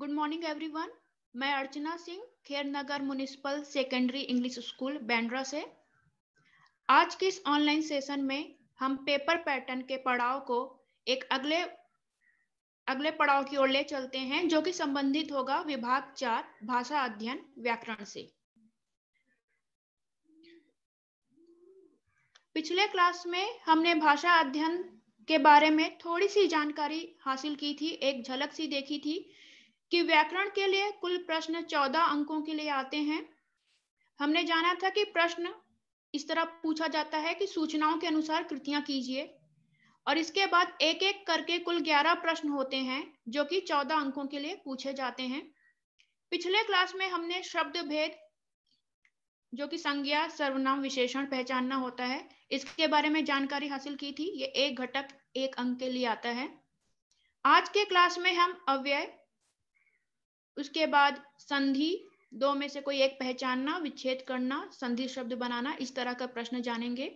Good morning everyone मैं Archana Singh Kher Nagar municipal secondary English school Bandra से। आज के इस ऑनलाइन सेशन में हम पेपर पैटर्न के पड़ाव को एक अगले अगले पड़ाव की ओर ले चलते हैं, जो कि संबंधित होगा विभाग चार, भाषा अध्ययन, व्याकरण से। पिछले क्लास में हमने भाषा अध्ययन के बारे में थोड़ी सी जानकारी हासिल की थी, एक झलक सी देखी थी कि व्याकरण के लिए कुल प्रश्न चौदह अंकों के लिए आते हैं। हमने जाना था कि प्रश्न इस तरह पूछा जाता है कि सूचनाओं के अनुसार कृतियाँ कीजिए और इसके बाद एक एक करके कुल ग्यारह प्रश्न होते हैं, जो कि चौदह अंकों के लिए पूछे जाते हैं। पिछले क्लास में हमने शब्द भेद, जो कि संज्ञा, सर्वनाम, विशेषण पहचानना होता है, इसके बारे में जानकारी हासिल की थी। ये एक घटक, एक अंक के लिए आता है। आज के क्लास में हम अव्यय उसके बाद संधि, दो में से कोई एक पहचानना, विच्छेद करना, संधि शब्द बनाना, इस तरह का प्रश्न जानेंगे।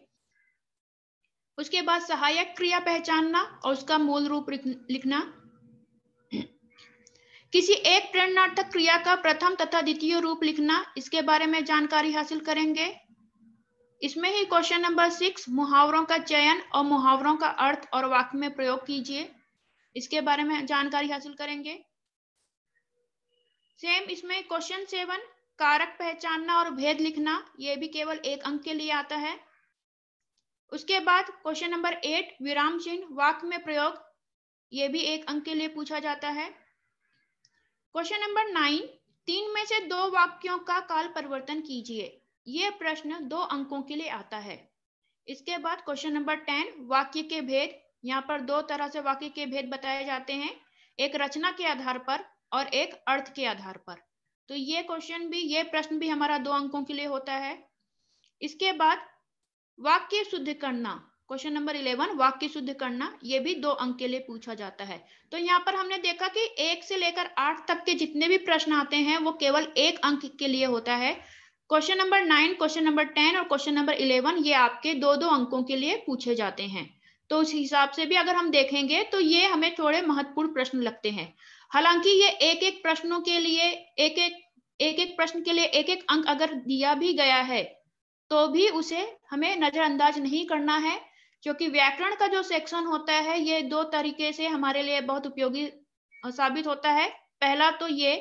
उसके बाद सहायक क्रिया पहचानना और उसका मूल रूप लिखना। किसी एक प्रेरणार्थक क्रिया का प्रथम तथा द्वितीय रूप लिखना, इसके बारे में जानकारी हासिल करेंगे। इसमें ही क्वेश्चन नंबर सिक्स, मुहावरों का चयन और मुहावरों का अर्थ और वाक्य में प्रयोग कीजिए। इसके बारे में जानकारी हासिल करेंगे। सेम इसमें क्वेश्चन सेवन कारक पहचानना और भेद लिखना यह भी केवल एक अंक के लिए आता है। उसके बाद क्वेश्चन नंबर एट विराम चिन्ह, वाक्य में प्रयोग, ये भी एक अंक के लिए पूछा जाता है। क्वेश्चन नंबर नाइन तीन में से दो वाक्यों का काल परिवर्तन कीजिए। यह प्रश्न दो अंकों के लिए आता है। इसके बाद क्वेश्चन नंबर टेन वाक्य के भेद, यहाँ पर दो तरह से वाक्य के भेद बताए जाते हैं। एक रचना के आधार पर और एक अर्थ के आधार पर। तो ये क्वेश्चन भी, ये प्रश्न भी हमारा दो अंकों के लिए होता है। इसके बाद वाक्य शुद्ध करना क्वेश्चन नंबर इलेवन वाक्य शुद्ध करना, ये भी दो अंक के लिए पूछा जाता है। तो यहाँ पर हमने देखा कि एक से लेकर आठ तक के जितने भी प्रश्न आते हैं, वो केवल एक अंक के लिए होता है। Question number nine question number ten और क्वेश्चन नंबर इलेवन ये आपके दो दो अंकों के लिए पूछे जाते हैं। तो उस हिसाब से भी अगर हम देखेंगे तो ये हमें थोड़े महत्वपूर्ण प्रश्न लगते हैं। हालाँकि ये एक एक प्रश्नों के लिए एक एक एक एक प्रश्न के लिए एक एक अंक अगर दिया भी गया है तो भी उसे हमें नजरअंदाज नहीं करना है, क्योंकि व्याकरण का जो सेक्शन होता है, ये दो तरीके से हमारे लिए बहुत उपयोगी साबित होता है। पहला तो ये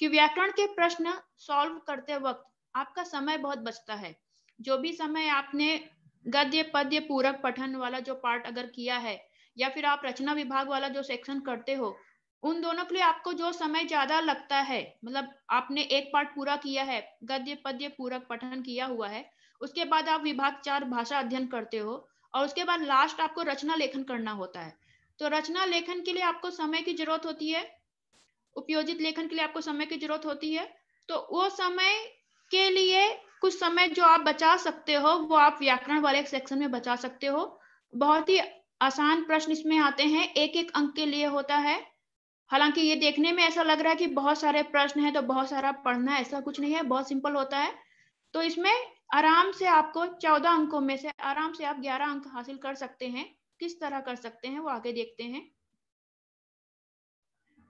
कि व्याकरण के प्रश्न सॉल्व करते वक्त आपका समय बहुत बचता है। जो भी समय आपने गद्य, पद्य, पूरक, पठन वाला जो पार्ट अगर किया है, या फिर आप रचना विभाग वाला जो सेक्शन करते हो उन दोनों के लिए आपको जो समय ज़्यादा लगता है मतलब आपने एक पार्ट पूरा किया है, गद्य, पद्य पूरक, पठन किया हुआ है, उसके बाद आप विभाग चार भाषा अध्ययन करते हो और उसके बाद लास्ट आपको रचना लेखन करना होता है। तो रचना लेखन के लिए आपको समय की ज़रूरत होती है, उपयोजित लेखन के लिए आपको समय की ज़रूरत होती है तो वो समय के लिए कुछ समय जो आप बचा सकते हो, वो आप व्याकरण वाले सेक्शन में बचा सकते हो। बहुत ही आसान प्रश्न इसमें आते हैं एक एक अंक के लिए होता है हालाँकि ये देखने में ऐसा लग रहा है कि बहुत सारे प्रश्न है तो बहुत सारा पढ़ना ऐसा कुछ नहीं है, बहुत सिंपल होता है। तो इसमें आराम से आपको चौदह अंकों में से, आराम से आप ग्यारह अंक हासिल कर सकते हैं। किस तरह कर सकते हैं, वो आगे देखते हैं।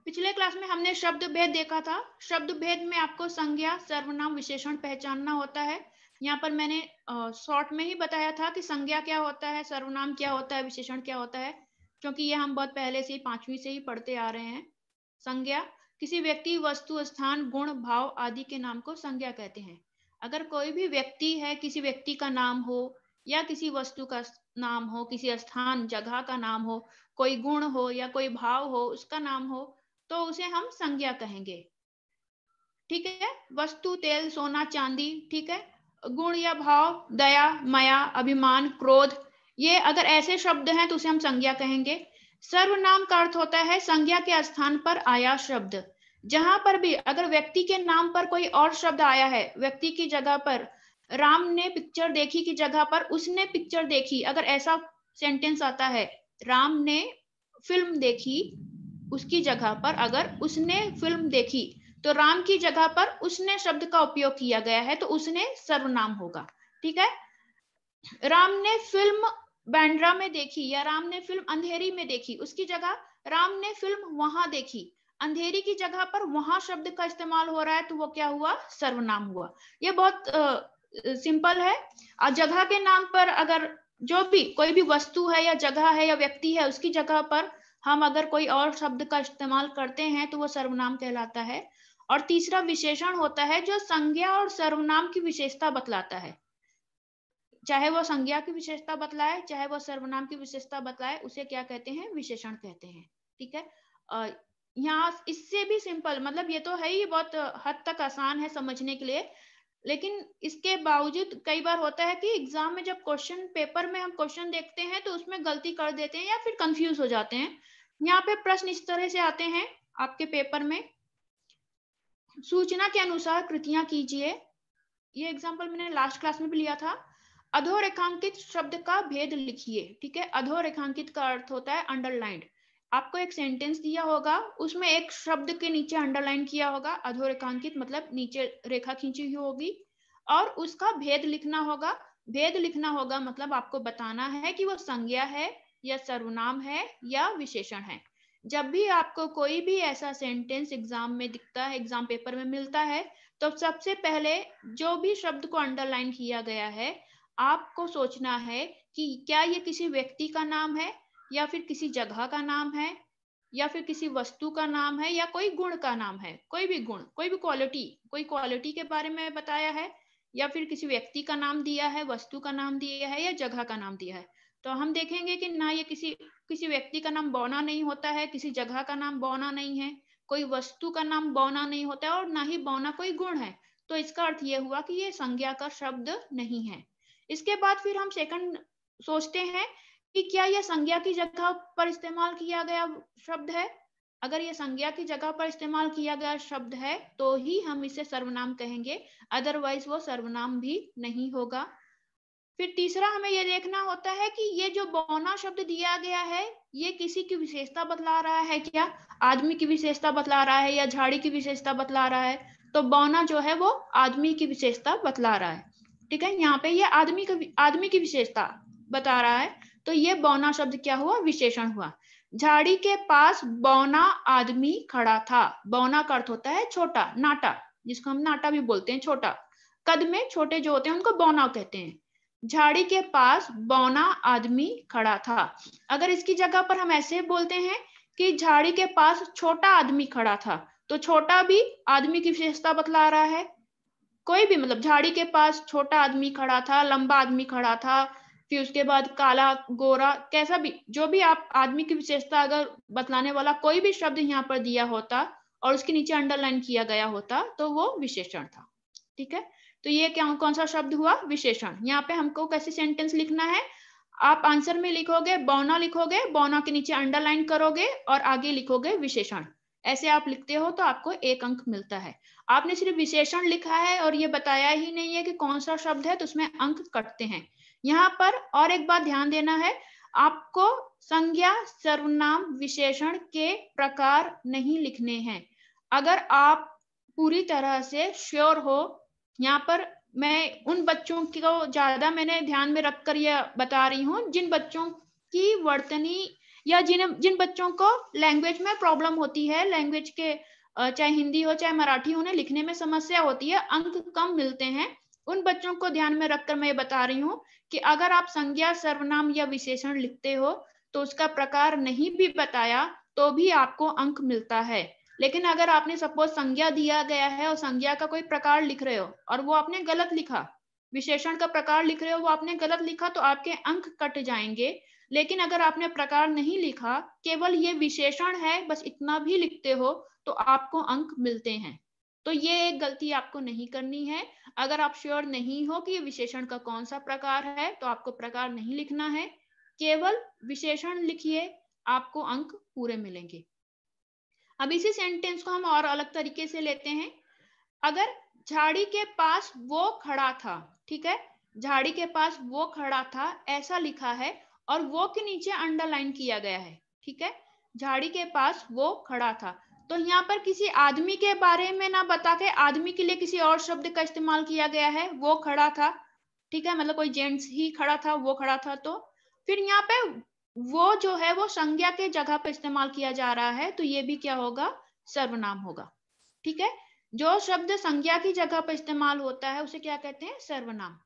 पिछले क्लास में हमने शब्द भेद देखा था। शब्द भेद में आपको संज्ञा, सर्वनाम, विशेषण पहचानना होता है। यहाँ पर मैंने शॉर्ट में ही बताया था कि संज्ञा क्या होता है, सर्वनाम क्या होता है, विशेषण क्या होता है। क्योंकि ये हम बहुत पहले से ही पांचवी से ही पढ़ते आ रहे हैं। संज्ञा, किसी व्यक्ति वस्तु, स्थान, गुण, भाव आदि के नाम को संज्ञा कहते हैं। अगर कोई भी व्यक्ति है, किसी व्यक्ति का नाम हो या किसी वस्तु का नाम हो, किसी स्थान, जगह का नाम हो, कोई गुण हो या कोई भाव हो, उसका नाम हो तो उसे हम संज्ञा कहेंगे। ठीक है? वस्तु, तेल, सोना, चांदी, ठीक है? गुण या भाव, दया, माया, अभिमान, क्रोध ये अगर ऐसे शब्द हैं तो उसे हम संज्ञा कहेंगे। सर्वनाम का अर्थ होता है संज्ञा के स्थान पर आया शब्द। जहाँ पर भी अगर व्यक्ति के नाम पर कोई और शब्द आया है, व्यक्ति की जगह पर, राम ने पिक्चर देखी की जगह पर, उसने पिक्चर देखी, अगर ऐसा सेंटेंस आता है, राम ने फ़िल्म देखी उसकी जगह पर, अगर उसने फ़िल्म देखी तो राम की जगह पर उसने शब्द का उपयोग किया गया है तो उसने सर्वनाम होगा। ठीक है? राम ने फ़िल्म बैंड्रा में देखी या राम ने फ़िल्म अंधेरी में देखी? उसकी जगह राम ने फ़िल्म वहाँ देखी। अंधेरी की जगह पर वहाँ शब्द का इस्तेमाल हो रहा है तो वो क्या हुआ? सर्वनाम हुआ। ये बहुत सिंपल है। और जगह के नाम पर अगर जो भी, कोई भी वस्तु है या जगह है या व्यक्ति है, उसकी जगह पर हम अगर कोई और शब्द का इस्तेमाल करते हैं तो वो सर्वनाम कहलाता है। और तीसरा विशेषण होता है जो संज्ञा और सर्वनाम की विशेषता बतलाता है। चाहे वो संज्ञा की विशेषता बतलाए, चाहे वो सर्वनाम की विशेषता बतलाए, उसे क्या कहते हैं? विशेषण कहते हैं। ठीक है? यहाँ इससे भी सिंपल मतलब ये तो है ही बहुत हद तक आसान है समझने के लिए। लेकिन इसके बावजूद कई बार होता है कि एग्ज़ाम में जब क्वेश्चन पेपर में हम क्वेश्चन देखते हैं तो उसमें गलती कर देते हैं या फिर कंफ्यूज हो जाते हैं। यहाँ पे प्रश्न इस तरह से आते हैं आपके पेपर में। सूचना के अनुसार कृतियाँ कीजिए। ये एग्ज़ाम्पल मैंने लास्ट क्लास में भी लिया था। अधोरेखांकित शब्द का भेद लिखिए, ठीक है? अधोरेखांकित का अर्थ होता है अंडरलाइंड आपको एक सेंटेंस दिया होगा, उसमें एक शब्द के नीचे अंडरलाइन किया होगा, अधोरेखांकित मतलब नीचे रेखा खींची हुई होगी, और उसका भेद लिखना होगा। भेद लिखना होगा मतलब आपको बताना है कि वो संज्ञा है, या सर्वनाम है, या विशेषण है। जब भी आपको कोई भी ऐसा सेंटेंस एग्ज़ाम में दिखता है एग्ज़ाम पेपर में मिलता है तो सबसे पहले जो भी शब्द को अंडरलाइन किया गया है आपको सोचना है कि क्या ये किसी व्यक्ति का नाम है या फिर किसी जगह का नाम है या फिर किसी वस्तु का नाम है या कोई गुण का नाम है कोई भी गुण कोई भी क्वालिटी कोई क्वालिटी के बारे में बताया है या फिर किसी व्यक्ति का नाम दिया है वस्तु का नाम दिया है या जगह का नाम दिया है तो हम देखेंगे कि ना ये किसी किसी व्यक्ति का नाम बौना नहीं होता है किसी जगह का नाम बौना नहीं है कोई वस्तु का नाम बौना नहीं होता है और ना ही बौना कोई गुण है तो इसका अर्थ ये हुआ कि ये संज्ञा का शब्द नहीं है इसके बाद फिर हम सेकंड सोचते हैं कि क्या यह संज्ञा की जगह पर इस्तेमाल किया गया शब्द है? अगर यह संज्ञा की जगह पर इस्तेमाल किया गया शब्द है तो ही हम इसे सर्वनाम कहेंगे। अदरवाइज़ वो सर्वनाम भी नहीं होगा। फिर तीसरा हमें यह देखना होता है कि ये जो बौना शब्द दिया गया है, ये किसी की विशेषता बतला रहा है क्या? आदमी की विशेषता बतला रहा है या झाड़ी की विशेषता बतला रहा है? तो बौना जो है वो आदमी की विशेषता बतला रहा है। ठीक है, यहाँ पे ये आदमी की आदमी की विशेषता बता रहा है तो ये बौना शब्द क्या हुआ? विशेषण हुआ। झाड़ी के पास बौना आदमी खड़ा था। बौना का अर्थ होता है छोटा, नाटा, जिसको हम नाटा भी बोलते हैं, छोटा। कद में छोटे जो होते हैं, उनको बौना कहते हैं। झाड़ी के पास बौना आदमी खड़ा था। अगर इसकी जगह पर हम ऐसे बोलते हैं कि झाड़ी के पास छोटा आदमी खड़ा था तो छोटा भी आदमी की विशेषता बतला रहा है कोई भी मतलब झाड़ी के पास छोटा आदमी खड़ा था, लंबा आदमी खड़ा था, फिर उसके बाद काला, गोरा, कैसा भी, जो भी आप आदमी की विशेषता अगर बतलाने वाला कोई भी शब्द यहाँ पर दिया होता और उसके नीचे अंडरलाइन किया गया होता तो वो विशेषण था। ठीक है? तो ये क्या, कौन सा शब्द हुआ? विशेषण। यहाँ पे हमको कैसे सेंटेंस लिखना है? आप आंसर में लिखोगे, बौना लिखोगे, बौना के नीचे अंडरलाइन करोगे और आगे लिखोगे विशेषण। ऐसे आप लिखते हो तो आपको एक अंक मिलता है। आपने सिर्फ़ विशेषण लिखा है और ये बताया ही नहीं है कि कौन सा शब्द है तो उसमें अंक कटते हैं। यहाँ पर और एक बात ध्यान देना है, आपको संज्ञा सर्वनाम विशेषण के प्रकार नहीं लिखने हैं। अगर आप पूरी तरह से श्योर हो, यहाँ पर मैं उन बच्चों को ज़्यादा मैंने ध्यान में रखकर यह बता रही हूँ, जिन बच्चों की वर्तनी या जिन जिन बच्चों को लैंग्वेज में प्रॉब्लम होती है लैंग्वेज के चाहे हिंदी हो, चाहे मराठी उन्हें लिखने में समस्या होती है, अंक कम मिलते हैं। उन बच्चों को ध्यान में रखकर मैं ये बता रही हूँ कि अगर आप संज्ञा, सर्वनाम या विशेषण लिखते हो तो उसका प्रकार नहीं भी बताया तो भी आपको अंक मिलता है। लेकिन अगर आपने सपोज़ संज्ञा दिया गया है और संज्ञा का कोई प्रकार लिख रहे हो और वो आपने गलत लिखा, विशेषण का प्रकार लिख रहे हो, वो आपने गलत लिखा तो आपके अंक कट जाएँगे। लेकिन अगर आपने प्रकार नहीं लिखा, केवल ये विशेषण है, बस इतना भी लिखते हो तो आपको अंक मिलते हैं। तो ये एक गलती आपको नहीं करनी है। अगर आप श्योर नहीं हो कि विशेषण का कौन सा प्रकार है तो आपको प्रकार नहीं लिखना है। केवल विशेषण लिखिए, आपको अंक पूरे मिलेंगे। अब इसी सेंटेंस को हम और अलग तरीके से लेते हैं। अगर झाड़ी के पास वो खड़ा था, ठीक है? झाड़ी के पास वो खड़ा था, ऐसा लिखा है और वो के नीचे अंडरलाइन किया गया है, ठीक है? झाड़ी के पास वो खड़ा था। तो यहाँ पर किसी आदमी के बारे में ना बता के आदमी के लिए किसी और शब्द का इस्तेमाल किया गया है, वो खड़ा था, ठीक है? मतलब कोई जेंट्स ही खड़ा था, वो खड़ा था तो। फिर यहाँ पे वो जो है, वो संज्ञा के जगह पे इस्तेमाल किया जा रहा है तो ये भी क्या होगा? सर्वनाम होगा, ठीक है? जो शब्द संज्ञा की जगह पर इस्तेमाल होता है, उसे क्या कहते हैं? सर्वनाम।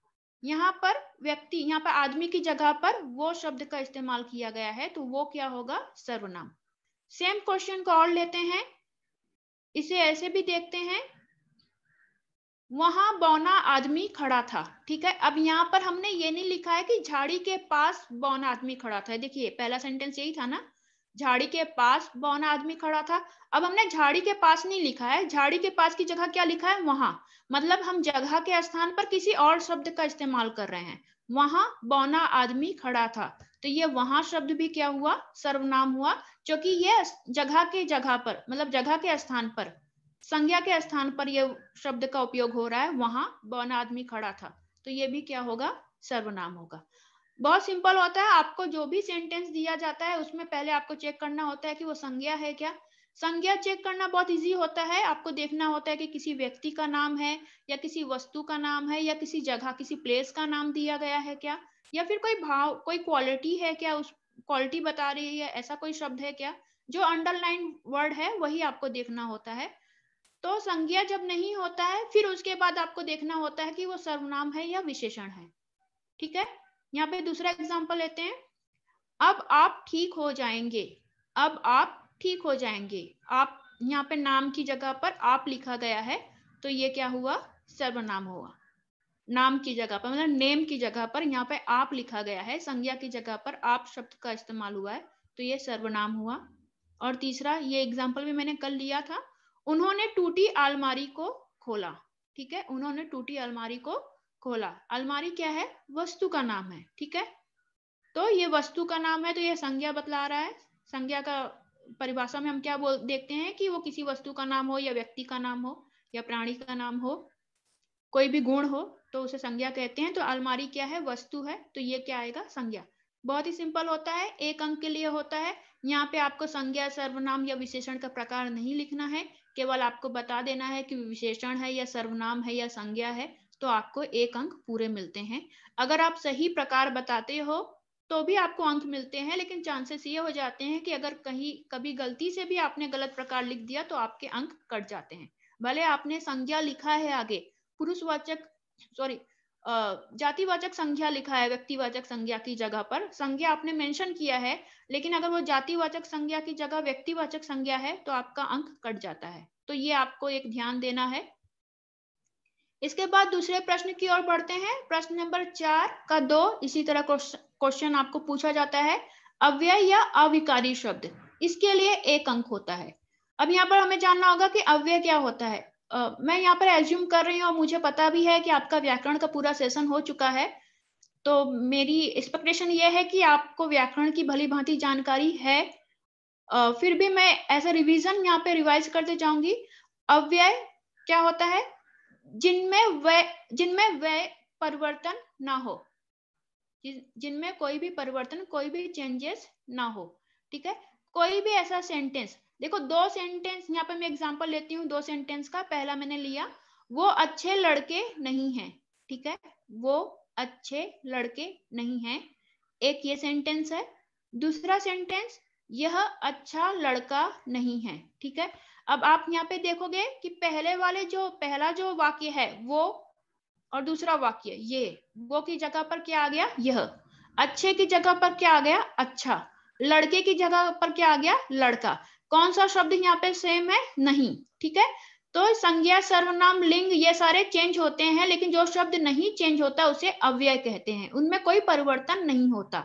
यहाँ पर व्यक्ति, यहाँ पर आदमी की जगह पर वो शब्द का इस्तेमाल किया गया है तो वो क्या होगा? सर्वनाम। सेम क्वेश्चन को और लेते हैं। इसे ऐसे भी देखते हैं। वहाँ बौना आदमी खड़ा था, ठीक है? अब यहाँ पर हमने ये नहीं लिखा है कि झाड़ी के पास बौना आदमी खड़ा था। देखिए, पहला सेंटेंस यही था ना? झाड़ी के पास बौना आदमी खड़ा था। अब हमने झाड़ी के पास नहीं लिखा है। झाड़ी के पास की जगह क्या लिखा है? वहाँ। मतलब हम जगह के स्थान पर किसी और शब्द का इस्तेमाल कर रहे हैं। वहाँ बौना आदमी खड़ा था। तो ये वहाँ शब्द भी क्या हुआ? सर्वनाम हुआ क्योंकि ये जगह के जगह पर मतलब जगह के स्थान पर, संज्ञा के स्थान पर यह शब्द का उपयोग हो रहा है। वहाँ बौना आदमी खड़ा था। तो ये भी क्या होगा? सर्वनाम होगा। बहुत सिंपल होता है, आपको जो भी सेंटेंस दिया जाता है, उसमें पहले आपको चेक करना होता है कि वो संज्ञा है क्या। संज्ञा चेक करना बहुत इजी होता है, आपको देखना होता है कि किसी व्यक्ति का नाम है, या किसी वस्तु का नाम है, या किसी जगह, किसी प्लेस का नाम दिया गया है क्या, या फिर कोई भाव, कोई क्वालिटी है क्या, उस क्वालिटी बता रही है ऐसा कोई शब्द है क्या, जो अंडरलाइन वर्ड है, वही आपको देखना होता है। तो संज्ञा जब नहीं होता है, फिर उसके बाद आपको देखना होता है कि वो सर्वनाम है या विशेषण है। ठीक है? यहाँ पे दूसरा एग्ज़ाम्पल लेते हैं। अब आप ठीक हो जाएँगे। अब आप ठीक हो जाएँगे। आप, यहाँ पे नाम की जगह पर आप लिखा गया है तो ये क्या हुआ? सर्वनाम हुआ। नाम की जगह पर मतलब नेम की जगह पर यहाँ पे आप लिखा गया है, संज्ञा की जगह पर आप शब्द का इस्तेमाल हुआ है तो ये सर्वनाम हुआ। और तीसरा, ये एग्ज़ाम्पल भी मैंने कल लिया था। उन्होंने टूटी अलमारी को खोला, ठीक है? उन्होंने टूटी अलमारी को खोला। अलमारी क्या है? वस्तु का नाम है, ठीक है? तो ये वस्तु का नाम है तो ये संज्ञा बतला रहा है। संज्ञा का परिभाषा में हम क्या बोल, देखते हैं कि वो किसी वस्तु का नाम हो या व्यक्ति का नाम हो या प्राणी का नाम हो, कोई भी गुण हो तो उसे संज्ञा कहते हैं। तो अलमारी क्या है? वस्तु है तो ये क्या आएगा? संज्ञा। बहुत ही सिंपल होता है, एक अंक के लिए होता है। यहाँ पे आपको संज्ञा, सर्वनाम या विशेषण का प्रकार नहीं लिखना है। केवल आपको बता देना है कि विशेषण है या सर्वनाम है या संज्ञा है। तो आपको एक अंक पूरे मिलते हैं। अगर आप सही प्रकार बताते हो तो भी आपको अंक मिलते हैं, लेकिन चांसेस ये हो जाते हैं कि अगर कहीं, कभी गलती से भी आपने गलत प्रकार लिख दिया तो आपके अंक कट जाते हैं। भले आपने संज्ञा लिखा है आगे, पुरुषवाचक सॉरी जातिवाचक संज्ञा लिखा है, व्यक्तिवाचक संज्ञा की जगह पर। संज्ञा आपने मेंशन किया है, लेकिन अगर वो जातिवाचक संज्ञा की जगह, व्यक्तिवाचक संज्ञा है तो आपका अंक कट जाता है। तो ये आपको एक ध्यान देना है। इसके बाद दूसरे प्रश्न की ओर बढ़ते हैं। प्रश्न नंबर चार का दो इसी तरह क्वेश्चन आपको पूछा जाता है। अव्यय या अविकारी शब्द इसके लिए एक अंक होता है। अब यहाँ पर हमें जानना होगा कि अव्यय क्या होता है। Uh, मैं यहाँ पर एज्यूम कर रही हूँ और मुझे पता भी है कि आपका व्याकरण का पूरा सेशन हो चुका है। तो मेरी एक्सपेक्टेशन ये है कि आपको व्याकरण की भली भांति जानकारी है। uh, फिर भी मैं एज ए रिविजन यहाँ पे रिवाइज करते जाऊँगी। अव्यय क्या होता है? जिनमें वय जिनमें वय परिवर्तन ना हो। जिनमें कोई भी परिवर्तन, कोई भी चेंजेस ना हो, ठीक है? कोई भी ऐसा सेंटेंस देखो दो सेंटेंस यहाँ पे मैं एग्जांपल लेती हूँ, दो सेंटेंस का, पहला मैंने लिया, वो अच्छे लड़के नहीं हैं, ठीक है? वो अच्छे लड़के नहीं हैं, एक ये सेंटेंस है, दूसरा सेंटेंस यह अच्छा लड़का नहीं है, ठीक है? अब आप यहाँ पे देखोगे कि पहले वाले जो, पहला जो वाक्य है, वो और दूसरा वाक्य, ये, वो की जगह पर क्या आ गया? यह। अच्छे की जगह पर क्या आ गया? अच्छा। लड़के की जगह पर क्या आ गया? लड़का। कौन सा शब्द यहाँ पे सेम है? नहीं। ठीक है? तो संज्ञा, सर्वनाम, लिंग, ये सारे चेंज होते हैं, लेकिन जो शब्द नहीं चेंज होता, उसे अव्यय कहते हैं। उनमें कोई परिवर्तन नहीं होता।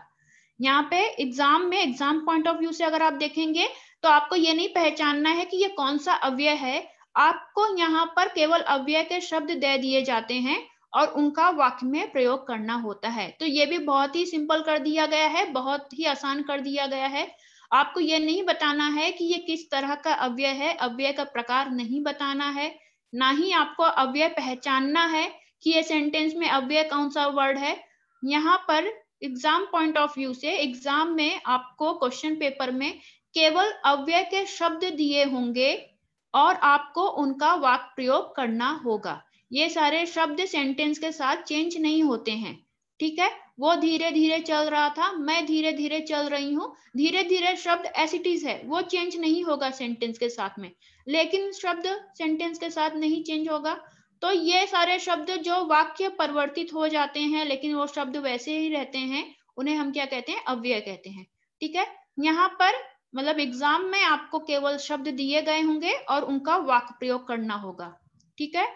यहाँ पे एग्ज़ाम में एग्ज़ाम पॉइंट ऑफ़ व्यू से अगर आप देखेंगे तो आपको ये नहीं पहचानना है कि ये कौन सा अव्यय है। आपको यहाँ पर केवल अव्यय के शब्द दे दिए जाते हैं और उनका वाक्य में प्रयोग करना होता है। तो ये भी बहुत ही सिंपल कर दिया गया है, बहुत ही आसान कर दिया गया है। आपको ये नहीं बताना है कि ये किस तरह का अव्यय है, अव्यय का प्रकार नहीं बताना है। ना ही आपको अव्यय पहचानना है कि ये सेंटेंस में अव्यय कौन सा वर्ड है। यहाँ पर एग्ज़ाम पॉइंट ऑफ़ व्यू से एग्ज़ाम में आपको क्वेश्चन पेपर में केवल अव्यय के शब्द दिए होंगे और आपको उनका वाक प्रयोग करना होगा। ये सारे शब्द सेंटेंस के साथ चेंज नहीं होते हैं। ठीक है? वो धीरे धीरे चल रहा था, मैं धीरे धीरे चल रही हूँ। धीरे धीरे शब्द एसिटीज है, वो चेंज नहीं होगा सेंटेंस के साथ में। लेकिन शब्द सेंटेंस के साथ नहीं चेंज होगा। तो ये सारे शब्द जो वाक्य परिवर्तित हो जाते हैं, लेकिन वो शब्द वैसे ही रहते हैं, उन्हें हम क्या कहते हैं? अव्यय कहते हैं। ठीक है? यहाँ पर मतलब एग्ज़ाम में आपको केवल शब्द दिए गए होंगे और उनका वाक्य प्रयोग करना होगा ठीक है?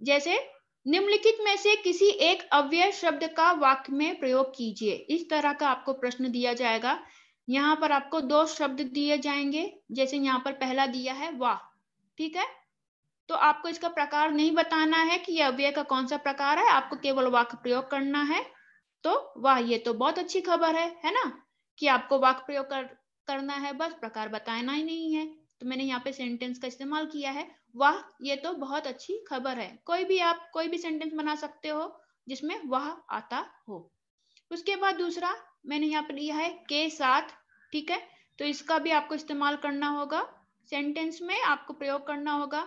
जैसे निम्नलिखित में से किसी एक अव्यय शब्द का वाक्य में प्रयोग कीजिए। इस तरह का आपको प्रश्न दिया जाएगा। यहाँ पर आपको दो शब्द दिए जाएँगे। जैसे यहाँ पर पहला दिया है वाह ठीक है? तो आपको इसका प्रकार नहीं बताना है कि यह अव्यय का कौन सा प्रकार है। आपको केवल वाक्य प्रयोग करना है। तो वाह ये तो बहुत अच्छी खबर है है ना? कि आपको वाक्य प्रयोग कर, करना है, बस प्रकार बताना ही नहीं है। तो मैंने यहाँ पे सेंटेंस का इस्तेमाल किया है। वाह, ये तो बहुत अच्छी खबर है। कोई भी आप, कोई भी सेंटेंस बना सकते हो जिसमें वह आता हो। उसके बाद दूसरा, मैंने यहाँ पे लिया है के साथ, ठीक है? तो इसका भी आपको इस्तेमाल करना होगा। सेंटेंस में आपको प्रयोग करना होगा।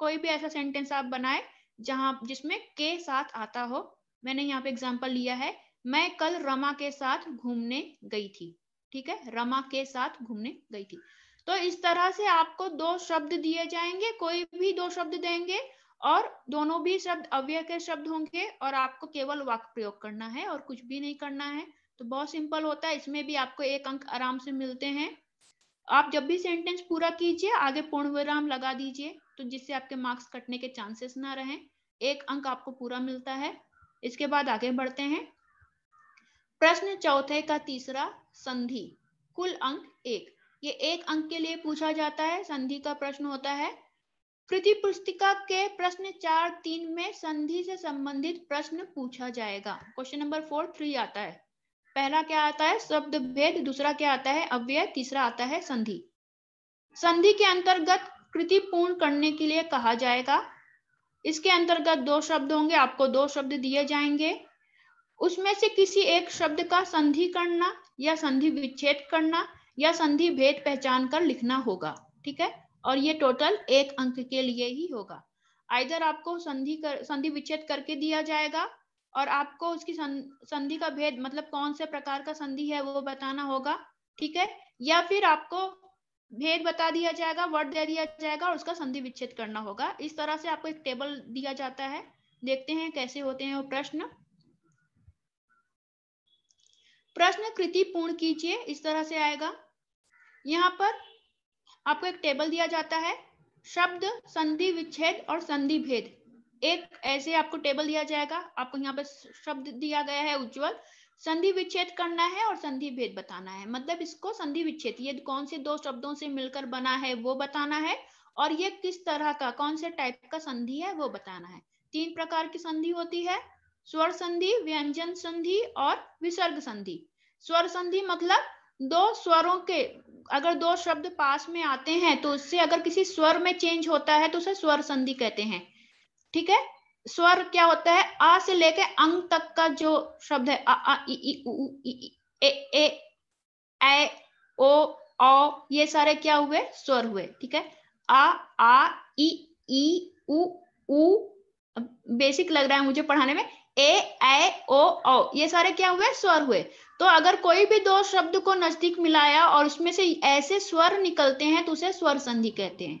कोई भी ऐसा सेंटेंस आप बनाए जहाँ, जिसमें के साथ आता हो। मैंने यहाँ पे एग्ज़ाम्पल लिया है, मैं कल रमा के साथ घूमने गई थी। ठीक है? रमा के साथ घूमने गई थी। तो इस तरह से आपको दो शब्द दिए जाएँगे, कोई भी दो शब्द देंगे और दोनों भी शब्द अव्यय के शब्द होंगे और आपको केवल वाक्य प्रयोग करना है और कुछ भी नहीं करना है। तो बहुत सिंपल होता है, इसमें भी आपको एक अंक आराम से मिलते हैं। आप जब भी सेंटेंस पूरा कीजिए, आगे पूर्ण विराम लगा दीजिए तो जिससे आपके मार्क्स कटने के चांसेस ना रहे। एक अंक आपको पूरा मिलता है। इसके बाद आगे बढ़ते हैं। प्रश्न चौथे का तीसरा संधि, कुल अंक एक। ये एक अंक के लिए पूछा जाता है, संधि का प्रश्न होता है। कृति पुस्तिका के प्रश्न चार तीन में संधि से संबंधित प्रश्न पूछा जाएगा। क्वेश्चन नंबर फोर थ्री आता है। पहला क्या आता है? शब्द भेद। दूसरा क्या आता है? अव्यय। तीसरा आता है संधि। संधि के अंतर्गत कृति पूर्ण करने के लिए कहा जाएगा। इसके अंतर्गत दो शब्द होंगे। आपको दो शब्द दिए जाएँगे। उसमें से किसी एक शब्द का संधि करना या संधि विच्छेद करना या संधि भेद पहचान कर लिखना होगा, ठीक है? और ये टोटल एक अंक के लिए ही होगा। आइधर आपको संधि कर, संधि विच्छेद करके दिया जाएगा और आपको उसकी संधि का भेद मतलब कौन से प्रकार का संधि है वो बताना होगा, ठीक है? या फिर आपको भेद बता दिया जाएगा वर्ड दे दिया जाएगा और उसका संधि विच्छेद करना होगा। इस तरह से आपको एक टेबल दिया जाता है। देखते हैं कैसे होते हैं वो प्रश्न। प्रश्न कृति पूर्ण कीजिए, इस तरह से आएगा। यहाँ पर आपको एक टेबल दिया जाता है, शब्द, संधि, विच्छेद और संधि भेद। एक ऐसे आपको टेबल दिया जाएगा, आपको यहाँ पर शब्द दिया गया है उज्जवल। संधि विच्छेद करना है और संधि भेद बताना है। मतलब इसको संधि विच्छेद, ये कौन से दो शब्दों से मिलकर बना है, वो बताना है। और ये किस तरह का, कौन से टाइप का संधि है, वो बताना है। तीन प्रकार की संधि होती है स्वर संधि, व्यंजन संधि और विसर्ग संधि। स्वर संधि मतलब दो स्वरों के, अगर दो शब्द पास में आते हैं तो उससे अगर किसी स्वर में चेंज होता है तो उसे स्वर संधि कहते हैं। ठीक है? स्वर क्या होता है? आ से लेके अंग तक का जो शब्द है आ आ इ इ, उ इ ए ए ए ओ ओ ये सारे क्या हुए? स्वर हुए। ठीक है? आ आ, इ ई उ उ बेसिक लग रहा है मुझे पढ़ाने में। ए ए ओ ओ ये सारे क्या हुए? स्वर हुए। तो अगर कोई भी दो शब्द को नज़दीक मिलाया और उसमें से ऐसे स्वर निकलते हैं तो उसे स्वर संधि कहते हैं।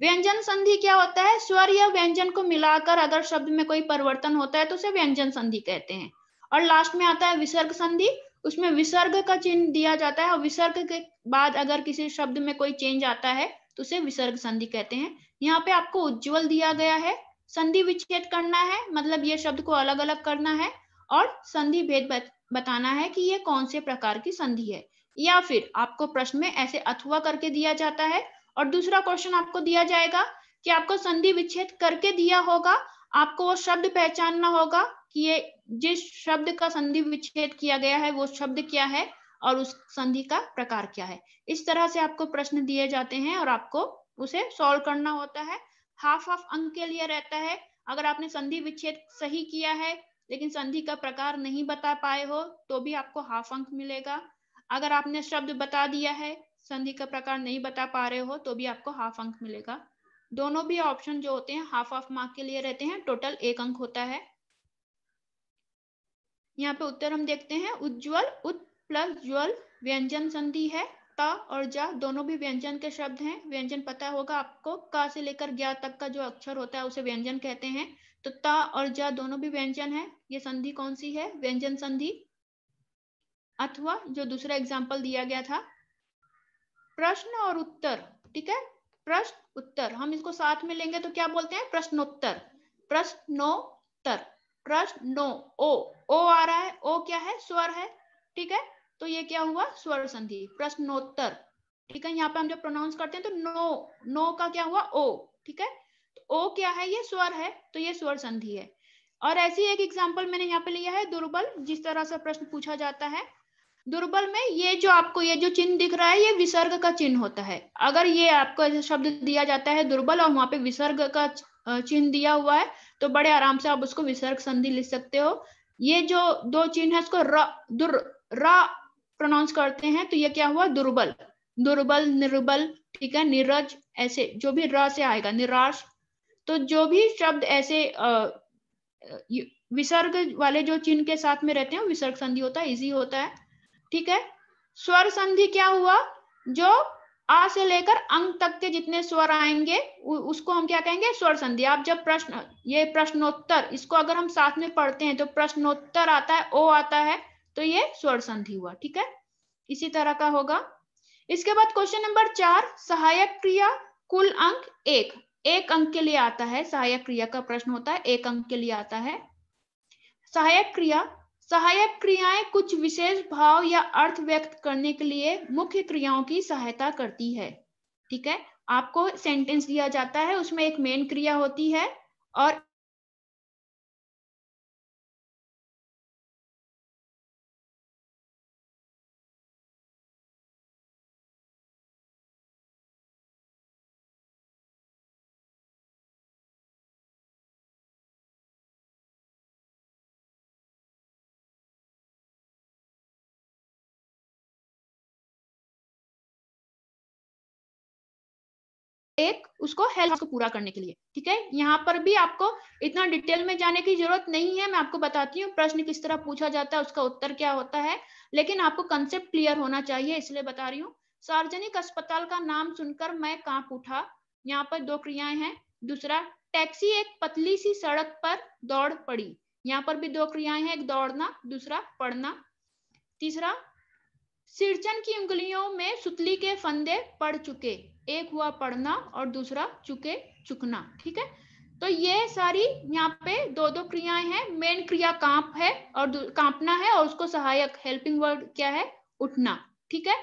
व्यंजन संधि क्या होता है? स्वर या व्यंजन को मिलाकर अगर शब्द में कोई परिवर्तन होता है तो उसे व्यंजन संधि कहते हैं। और लास्ट में आता है विसर्ग संधि। उसमें विसर्ग का चिन्ह दिया जाता है और विसर्ग के बाद अगर किसी शब्द में कोई चेंज आता है तो उसे विसर्ग संधि कहते हैं। यहाँ पे आपको उज्ज्वल दिया गया है। संधि विच्छेद करना है मतलब ये शब्द को अलग अलग करना है और संधि भेद बताना है कि ये कौन से प्रकार की संधि है। या फिर आपको प्रश्न में ऐसे अथवा करके दिया जाता है और दूसरा क्वेश्चन आपको दिया जाएगा कि आपको संधि विच्छेद करके दिया होगा, आपको वो शब्द पहचानना होगा कि ये जिस शब्द का संधि विच्छेद किया गया है, वो शब्द क्या है और उस संधि का प्रकार क्या है। इस तरह से आपको प्रश्न दिए जाते हैं और आपको उसे सॉल्व करना होता है। हाफ़ हाफ़ अंक के लिए रहता है। अगर आपने संधि विच्छेद सही किया है, लेकिन संधि का प्रकार नहीं बता पाए हो तो भी आपको हाफ़ अंक मिलेगा। अगर आपने शब्द बता दिया है, संधि का प्रकार नहीं बता पा रहे हो तो भी आपको हाफ़ अंक मिलेगा। दोनों भी ऑप्शन जो होते हैं हाफ़ हाफ़ मार्क के लिए रहते हैं टोटल एक अंक होता है। यहाँ पे उत्तर हम देखते हैं, उज्जवल उत प्लस ज्वल व्यंजन संधि है। ता और जा दोनों भी व्यंजन के शब्द हैं। व्यंजन पता होगा आपको, का से लेकर ज्ञा तक का जो अक्षर होता है उसे व्यंजन कहते हैं। तो ता और जा दोनों भी व्यंजन है। ये संधि कौन सी है? व्यंजन संधि। अथवा जो दूसरा एग्ज़ाम्पल दिया गया था। प्रश्न और उत्तर, ठीक है? प्रश्न, उत्तर। हम इसको साथ में लेंगे तो क्या बोलते हैं? प्रश्नोत्तर। प्रश्नोत्तर। प्रश्नो ओ। ओ आ रहा है। ओ क्या है? स्वर है, ठीक है? तो ये क्या हुआ? स्वर संधि, प्रश्नोत्तर। ठीक है, यहाँ पे हम जब प्रोनाउंस करते हैं तो नो नो का क्या हुआ? ओ ठीक है? तो ओ क्या है? ये स्वर है तो ये स्वर संधि है। और ऐसी एक एग्ज़ाम्पल मैंने यहाँ पे लिया है, दुर्बल, जिस तरह से प्रश्न पूछा जाता है। दुर्बल में ये जो आपको, ये जो चिन्ह दिख रहा है, ये विसर्ग का चिन्ह होता है। अगर ये आपको ऐसा शब्द दिया जाता है, दुर्बल, और वहाँ पे विसर्ग का चिन्ह दिया हुआ है तो बड़े आराम से आप उसको विसर्ग संधि लिख सकते हो। ये जो दो चिन्ह है इसको र, दुर, रा प्रोनाउंस करते हैं तो ये क्या हुआ? दुर्बल। दुर्बल, निर्बल, ठीक है? निरज, ऐसे, जो भी र से आएगा, निराश। तो जो भी शब्द ऐसे विसर्ग वाले जो चिन्ह के साथ में रहते हैं विसर्ग संधि होता है, इजी होता है, ठीक है? स्वर संधि क्या हुआ? जो आ से लेकर अंक तक के जितने स्वर आएँगे उसको हम क्या कहेंगे? स्वर संधि। आप जब प्रश्न, ये प्रश्नोत्तर, इसको अगर हम साथ में पढ़ते हैं तो प्रश्नोत्तर आता है, ओ आता है तो ये स्वर संधि हुआ, ठीक है? इसी तरह का होगा। इसके बाद क्वेश्चन नंबर चार, सहायक क्रिया कुल अंक एक। एक अंक के लिए आता है, सहायक क्रिया का प्रश्न होता है, एक अंक के लिए आता है। सहायक क्रिया, सहायक क्रियाएँ कुछ विशेष भाव या अर्थ व्यक्त करने के लिए मुख्य क्रियाओं की सहायता करती है, ठीक है? आपको सेंटेंस दिया जाता है, उसमें एक मेन क्रिया होती है और उसको हेल्प को पूरा करने के लिए, ठीक है? यहाँ पर भी आपको इतना डिटेल में जाने की ज़रूरत नहीं है, मैं आपको बताती हूँ, प्रश्न किस तरह पूछा जाता है, उसका उत्तर क्या होता है, लेकिन आपको कंसेप्ट क्लियर होना चाहिए, इसलिए बता रही हूँ। सार्वजनिक अस्पताल का नाम सुनकर मैं काँप उठा। यहाँ पर दो क्रियाएँ हैं। दूसरा, टैक्सी एक पतली सी सड़क पर दौड़ पड़ी। यहाँ पर भी दो क्रियाएँ हैं, एक दौड़ना, दूसरा पढ़ना। तीसरा सिरचन की उंगलियों में सुतली के फंदे पड़ चुके। एक हुआ पढ़ना और दूसरा चुके चुकना, ठीक है? तो ये सारी यहाँ पे दो दो क्रियाएँ हैं। मेन क्रिया काँप है और कांपना है और उसको सहायक हेल्पिंग वर्ड क्या है? उठना, ठीक है?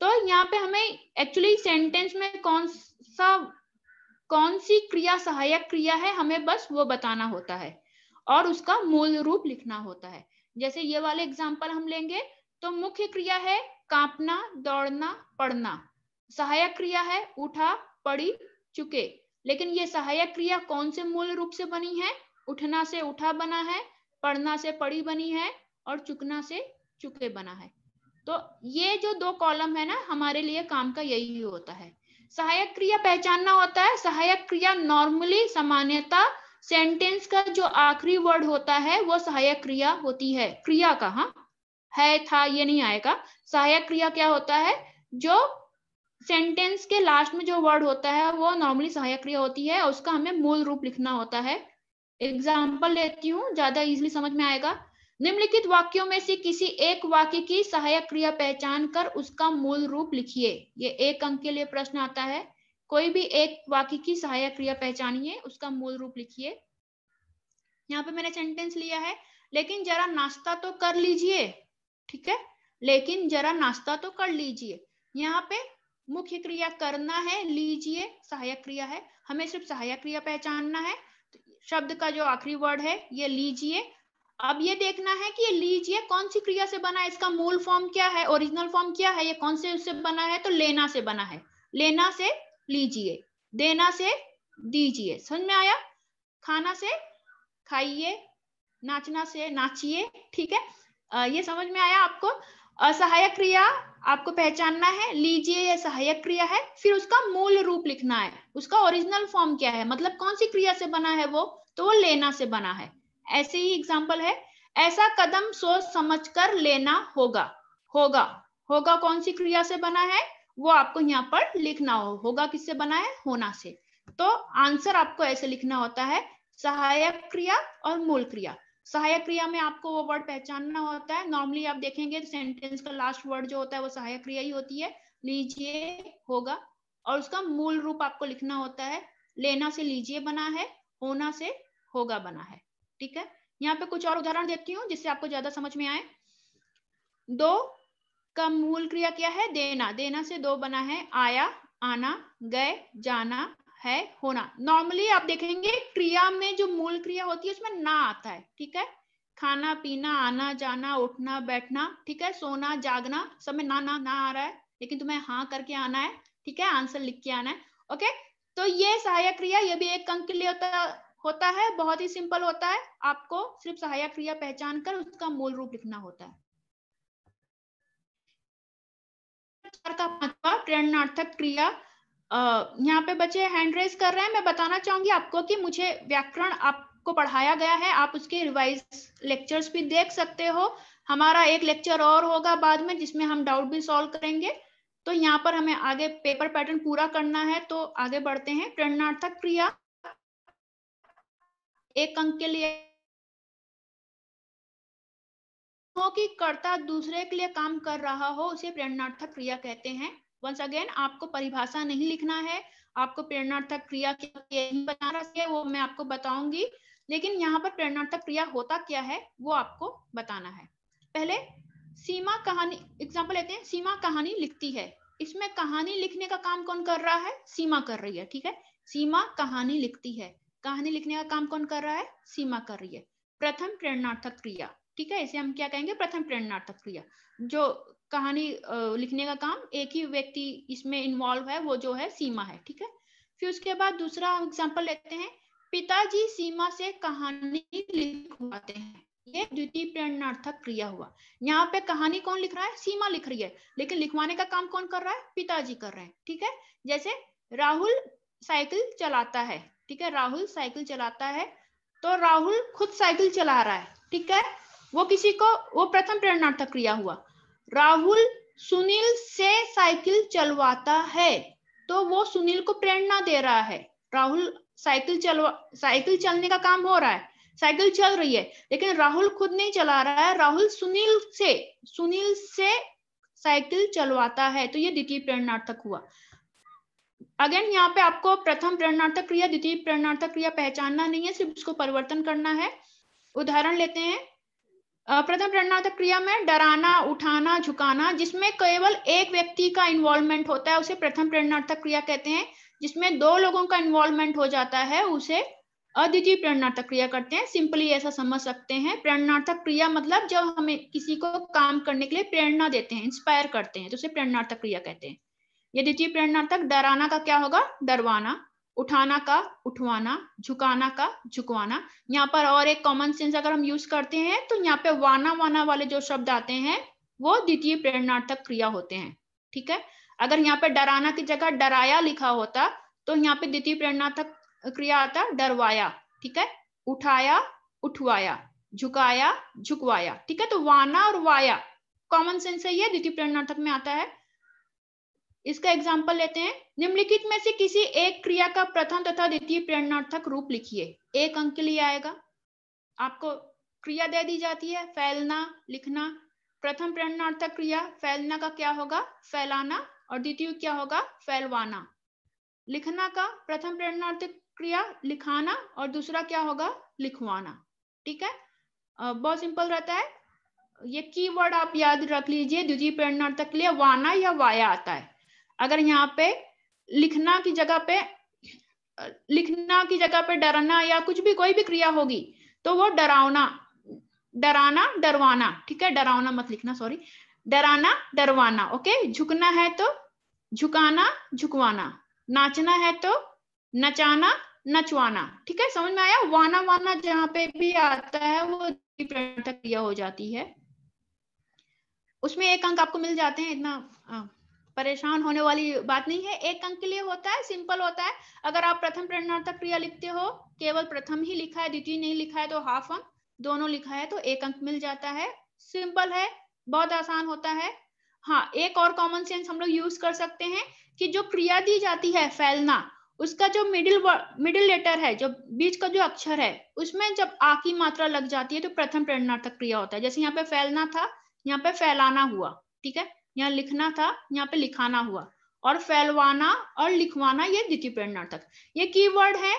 तो यहाँ पे हमें एक्चुअली सेंटेंस में कौन सा, कौन सी क्रिया सहायक क्रिया है, हमें बस वो बताना होता है और उसका मूल रूप लिखना होता है। जैसे ये वाले एग्ज़ाम्पल हम लेंगे तो मुख्य क्रिया है कांपना, दौड़ना, पढ़ना। सहायक क्रिया है उठा पड़ी चुके। लेकिन ये सहायक क्रिया कौन से मूल रूप से बनी है? उठना से उठा बना है, पढ़ना से पड़ी बनी है और चुकना से चुके बना है। तो ये जो दो कॉलम है ना, हमारे लिए काम का यही होता है। सहायक क्रिया पहचानना होता है। सहायक क्रिया नॉर्मली सामान्यता सेंटेंस का जो आखिरी वर्ड होता है, वो सहायक क्रिया होती है। क्रिया का हाँ। है, था, ये नहीं आएगा। सहायक क्रिया क्या होता है? जो सेंटेंस के लास्ट में जो वर्ड होता है, वो नॉर्मली सहायक क्रिया होती है, उसका हमें मूल रूप लिखना होता है। एग्ज़ाम्पल लेती हूँ, ज़्यादा इजिली समझ में आएगा। निम्नलिखित वाक्यों में से किसी एक वाक्य की सहायक क्रिया पहचान कर उसका मूल रूप लिखिए। ये एक अंक के लिए प्रश्न आता है। कोई भी एक वाक्य की सहायक क्रिया पहचानिए, उसका मूल रूप लिखिए। यहाँ पे मैंने सेंटेंस लिया है, लेकिन जरा नाश्ता तो कर लीजिए। ठीक है? लेकिन जरा नाश्ता तो कर लीजिए। यहाँ पे मुख्य क्रिया करना है, लीजिए, सहायक क्रिया है। हमें सिर्फ़ सहायक क्रिया पहचानना है। शब्द का जो आखिरी वर्ड है, ये लीजिए। अब ये देखना है कि ये लीजिए कौन सी क्रिया से बना है, इसका मूल फॉर्म क्या है ओरिजिनल फॉर्म क्या है, ये कौन से उससे बना है तो लेना से बना है। लेना से लीजिए, देना से दीजिए। समझ में आया? खाना से खाइए, नाचना से नाचिए, ठीक है? ये समझ में आया आपको? असहायक क्रिया आपको पहचानना है, लीजिए यह सहायक क्रिया है, फिर उसका मूल रूप लिखना है। उसका ओरिजिनल फॉर्म क्या है? मतलब कौन सी क्रिया से बना है वो? तो वो लेना से बना है। ऐसे ही एग्ज़ाम्पल है, ऐसा कदम सोच समझकर लेना होगा। होगा। होगा कौन सी क्रिया से बना है? वो आपको यहाँ पर लिखना हो। होगा किससे बना है? होना से। तो आंसर आपको ऐसे लिखना होता है, सहायक क्रिया और मूल क्रिया। सहायक क्रिया में आपको वो वर्ड पहचानना होता है। नॉर्मली आप देखेंगे सेंटेंस का लास्ट वर्ड जो होता है वो सहायक क्रिया ही होती है। लीजिए होगा। और उसका मूल रूप आपको लिखना होता है। लेना से लीजिए बना है, होना से होगा बना है। ठीक है? यहाँ पे कुछ और उदाहरण देती हूँ जिससे आपको ज़्यादा समझ में आए। दो, का मूल क्रिया क्या है? देना। देना से दो बना है। आया, आना, गए, जाना है, होना। नॉर्मली आप देखेंगे, क्रिया में जो मूल क्रिया होती है, उसमें ना आता है, ठीक है? खाना, पीना, आना, जाना, उठना, बैठना, ठीक है? सोना, जागना, सब में ना ना ना आ रहा है, लेकिन तुम्हें हाँ करके आना है, ठीक है? आंसर लिख के आना है, ओके? तो ये सहायक क्रिया, ये भी एक अंक के लिए होता होता है, बहुत ही सिंपल होता है। आपको सिर्फ़ सहायक क्रिया पहचान कर उसका मूल रूप लिखना होता है। का प्रेरणार्थक क्रिया यहाँ पे बच्चे हैंड रेज कर रहे हैं। मैं बताना चाहूँगी आपको कि मुझे व्याकरण आपको पढ़ाया गया है। आप उसके रिवाइज लेक्चर्स भी देख सकते हो। हमारा एक लेक्चर और होगा बाद में, जिसमें हम डाउट भी सॉल्व करेंगे। तो यहाँ पर हमें आगे पेपर पैटर्न पूरा करना है। तो आगे बढ़ते हैं। प्रेरणार्थक क्रिया। एक अंक के लिए हो कि कर्ता दूसरे के लिए काम कर रहा हो, उसे प्रेरणार्थक क्रिया कहते हैं। वंस अगेन आपको परिभाषा नहीं लिखना है, आपको प्रेरणार्थक क्रिया क्या बताना है, वो मैं आपको बताऊँगी, लेकिन यहाँ पर प्रेरणार्थक क्रिया होता क्या है, वो आपको बताना है। पहले, सीमा कहानी एग्ज़ाम्पल लेते हैं, सीमा कहानी लिखती है। इसमें कहानी लिखने का काम कौन कर रहा है, सीमा कर रही है, ठीक है? सीमा कहानी लिखती है। कहानी लिखने का काम कौन कर रहा है, सीमा कर रही है। प्रथम प्रेरणार्थक क्रिया, ठीक है? इसे हम क्या कहेंगे? प्रथम प्रेरणार्थक क्रिया। जो कहानी लिखने का काम एक ही व्यक्ति इसमें इन्वॉल्व है, वो जो है सीमा है, ठीक है? फिर उसके बाद दूसरा एग्ज़ाम्पल लेते हैं। पिताजी सीमा से कहानी लिखवाते हैं। ये द्वितीय प्रेरणार्थक क्रिया हुआ। यहाँ पे कहानी कौन लिख रहा है? सीमा लिख रही है। लेकिन लिखवाने का काम कौन कर रहा है? पिताजी कर रहे हैं, ठीक है? जैसे राहुल साइकिल चलाता है, ठीक है? राहुल साइकिल चलाता है तो राहुल खुद साइकिल चला रहा है, ठीक है? वो किसी को, वो प्रथम प्रेरणार्थक क्रिया हुआ। राहुल सुनील से साइकिल चलवाता है तो वो सुनील को प्रेरणा दे रहा है। राहुल साइकिल चलवा, साइकिल चलने का काम हो रहा है, साइकिल चल रही है, लेकिन राहुल खुद नहीं चला रहा है। राहुल सुनील से सुनील से साइकिल चलवाता है तो ये द्वितीय प्रेरणार्थक हुआ। अगेन, यहाँ पे आपको प्रथम प्रेरणार्थक क्रिया, द्वितीय प्रेरणार्थक क्रिया पहचानना नहीं है, सिर्फ़ उसको परिवर्तन करना है। उदाहरण लेते हैं। प्रथम प्रेरणात्मक क्रिया में डराना, उठाना, झुकाना, जिसमें केवल एक व्यक्ति का इन्वॉल्वमेंट होता है, उसे प्रथम प्रेरणार्थक क्रिया कहते हैं। जिसमें दो लोगों का इन्वॉल्वमेंट हो जाता है, उसे अद्वितीय प्रेरणार्थक क्रिया करते हैं। सिंपली ऐसा समझ सकते हैं। प्रेरणार्थक क्रिया मतलब जब हमें किसी को काम करने के लिए प्रेरणा देते हैं इंस्पायर करते हैं तो उसे प्रेरणार्थक क्रिया कहते हैं। ये द्वितीय प्रेरणार्थक डराना का क्या होगा? डरवाना। उठाना का, उठवाना, झुकाना का, झुकवाना। यहाँ पर और एक कॉमन सेंस अगर हम यूज़ करते हैं तो यहाँ पे वाना वाना वाले जो शब्द आते हैं, वो द्वितीय प्रेरणार्थक क्रिया होते हैं। ठीक है? अगर यहाँ पे डराना की जगह डराया लिखा होता तो यहाँ पे द्वितीय प्रेरणार्थक क्रिया आता, डरवाया। ठीक है? उठाया, उठवाया, झुकाया, झुकवाया। ठीक है? तो वाना और वाया कॉमन सेंस है ये, द्वितीय प्रेरणार्थक में आता है। इसका एग्ज़ाम्पल लेते हैं। निम्नलिखित में से किसी एक क्रिया का प्रथम तथा द्वितीय प्रेरणार्थक रूप लिखिए। एक अंक के लिए आएगा। आपको क्रिया दे दी जाती है, फैलना, लिखना। प्रथम प्रेरणार्थक क्रिया, फैलना का क्या होगा? फैलाना। और द्वितीय क्या होगा? फैलवाना। लिखना का प्रथम प्रेरणार्थक क्रिया, लिखाना। और दूसरा क्या होगा? लिखवाना। ठीक है? बहुत सिंपल रहता है। ये कीवर्ड आप याद रख लीजिए। द्वितीय प्रेरणार्थक के लिए वाना या वाया आता है। अगर यहाँ पे लिखना की जगह पे, लिखना की जगह पे डरना या कुछ भी, कोई भी क्रिया होगी तो वो डरावना, डराना, डरवाना, ठीक है? डरावना मत लिखना सॉरी डराना, डरवाना ओके झुकना है तो झुकाना, झुकवाना. नाचना है तो नचाना, नचवाना, ठीक है? समझ में आया? वाना वाना जहाँ पे भी आता है, वो क्रिया हो जाती है। उसमें एक अंक आपको मिल जाते हैं, इतना परेशान होने वाली बात नहीं है। एक अंक के लिए होता है सिंपल होता है। अगर आप प्रथम प्रेरणार्थक क्रिया लिखते हो, केवल प्रथम ही लिखा है, द्वितीय नहीं लिखा है तो हाफ़ अंक दोनों लिखा है तो एक अंक मिल जाता है। सिंपल है, बहुत आसान होता है। हाँ एक और कॉमन सेंस हम लोग यूज़ कर सकते हैं कि जो क्रिया दी जाती है, फैलना, उसका जो मिडिल मिडिल लेटर है, जो बीच का जो अक्षर है, उसमें जब आ की मात्रा लग जाती है तो प्रथम प्रेरणार्थक क्रिया होता है। जैसे यहाँ पे फैलना था, यहाँ पे फैलाना हुआ, ठीक है? यहाँ लिखना था, यहाँ पे लिखाना हुआ। और फैलवाना और लिखवाना ये द्वितीय प्रेरणार्थक ये कीवर्ड है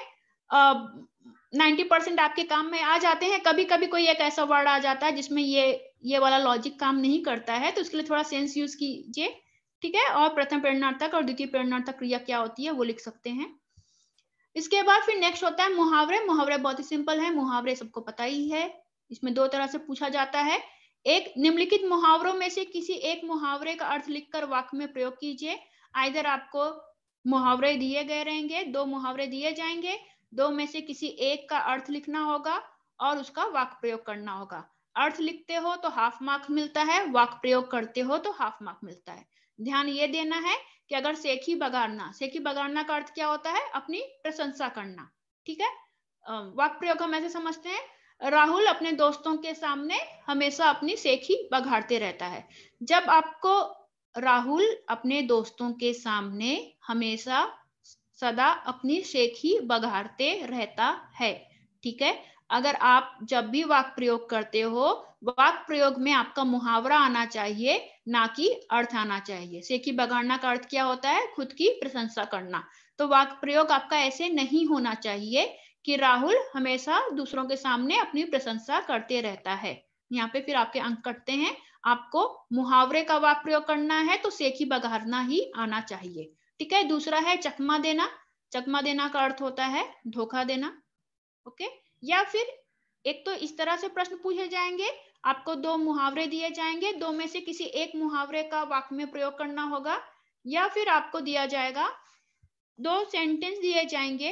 नाइन्टी परसेंट आपके काम में आ जाते हैं। कभी कभी कोई एक ऐसा वर्ड आ जाता है जिसमें ये ये वाला लॉजिक काम नहीं करता है तो उसके लिए थोड़ा सेंस यूज़ कीजिए, ठीक है? और प्रथम प्रेरणार्थक और द्वितीय प्रेरणार्थक क्रिया क्या होती है, वो लिख सकते हैं। इसके बाद फिर नेक्स्ट होता है मुहावरे। मुहावरे बहुत ही सिंपल है, मुहावरे सबको पता ही है। इसमें दो तरह से पूछा जाता है। एक निम्नलिखित मुहावरों में से किसी एक मुहावरे का अर्थ लिखकर वाक्य में प्रयोग कीजिए। आइधर आपको मुहावरे दिए गए रहेंगे, दो मुहावरे दिए जाएँगे, दो में से किसी एक का अर्थ लिखना होगा और उसका वाक्य प्रयोग करना होगा। अर्थ लिखते हो तो हाफ़ मार्क मिलता है, वाक्य प्रयोग करते हो तो हाफ़ मार्क मिलता है। ध्यान ये देना है कि अगर सेखी बगाड़ना सेखी बगाड़ना का अर्थ क्या होता है? अपनी प्रशंसा करना, ठीक है? वाक्य प्रयोग हम ऐसे समझते हैं राहुल अपने दोस्तों के सामने हमेशा अपनी सेखी बघाड़ते रहता है। जब आपको राहुल अपने दोस्तों के सामने हमेशा सदा अपनी शेखी बघाड़ते रहता है, ठीक है? अगर आप जब भी वाक प्रयोग करते हो, वाक प्रयोग में आपका मुहावरा आना चाहिए, ना कि अर्थ आना चाहिए। सेखी बगाड़ना का अर्थ क्या होता है? खुद की प्रशंसा करना। तो वाक प्रयोग आपका ऐसे नहीं होना चाहिए कि राहुल हमेशा दूसरों के सामने अपनी प्रशंसा करते रहता है। यहाँ पे फिर आपके अंक कटते हैं। आपको मुहावरे का वाक प्रयोग करना है तो सेखी बघारना ही आना चाहिए। ठीक है, दूसरा है चकमा देना। चकमा देना का अर्थ होता है धोखा देना। ओके? या फिर एक तो इस तरह से प्रश्न पूछे जाएँगे। आपको दो मुहावरे दिए जाएँगे। दो में से किसी एक मुहावरे का वाक में प्रयोग करना होगा। या फिर आपको दिया जाएगा, दो सेंटेंस दिए जाएँगे।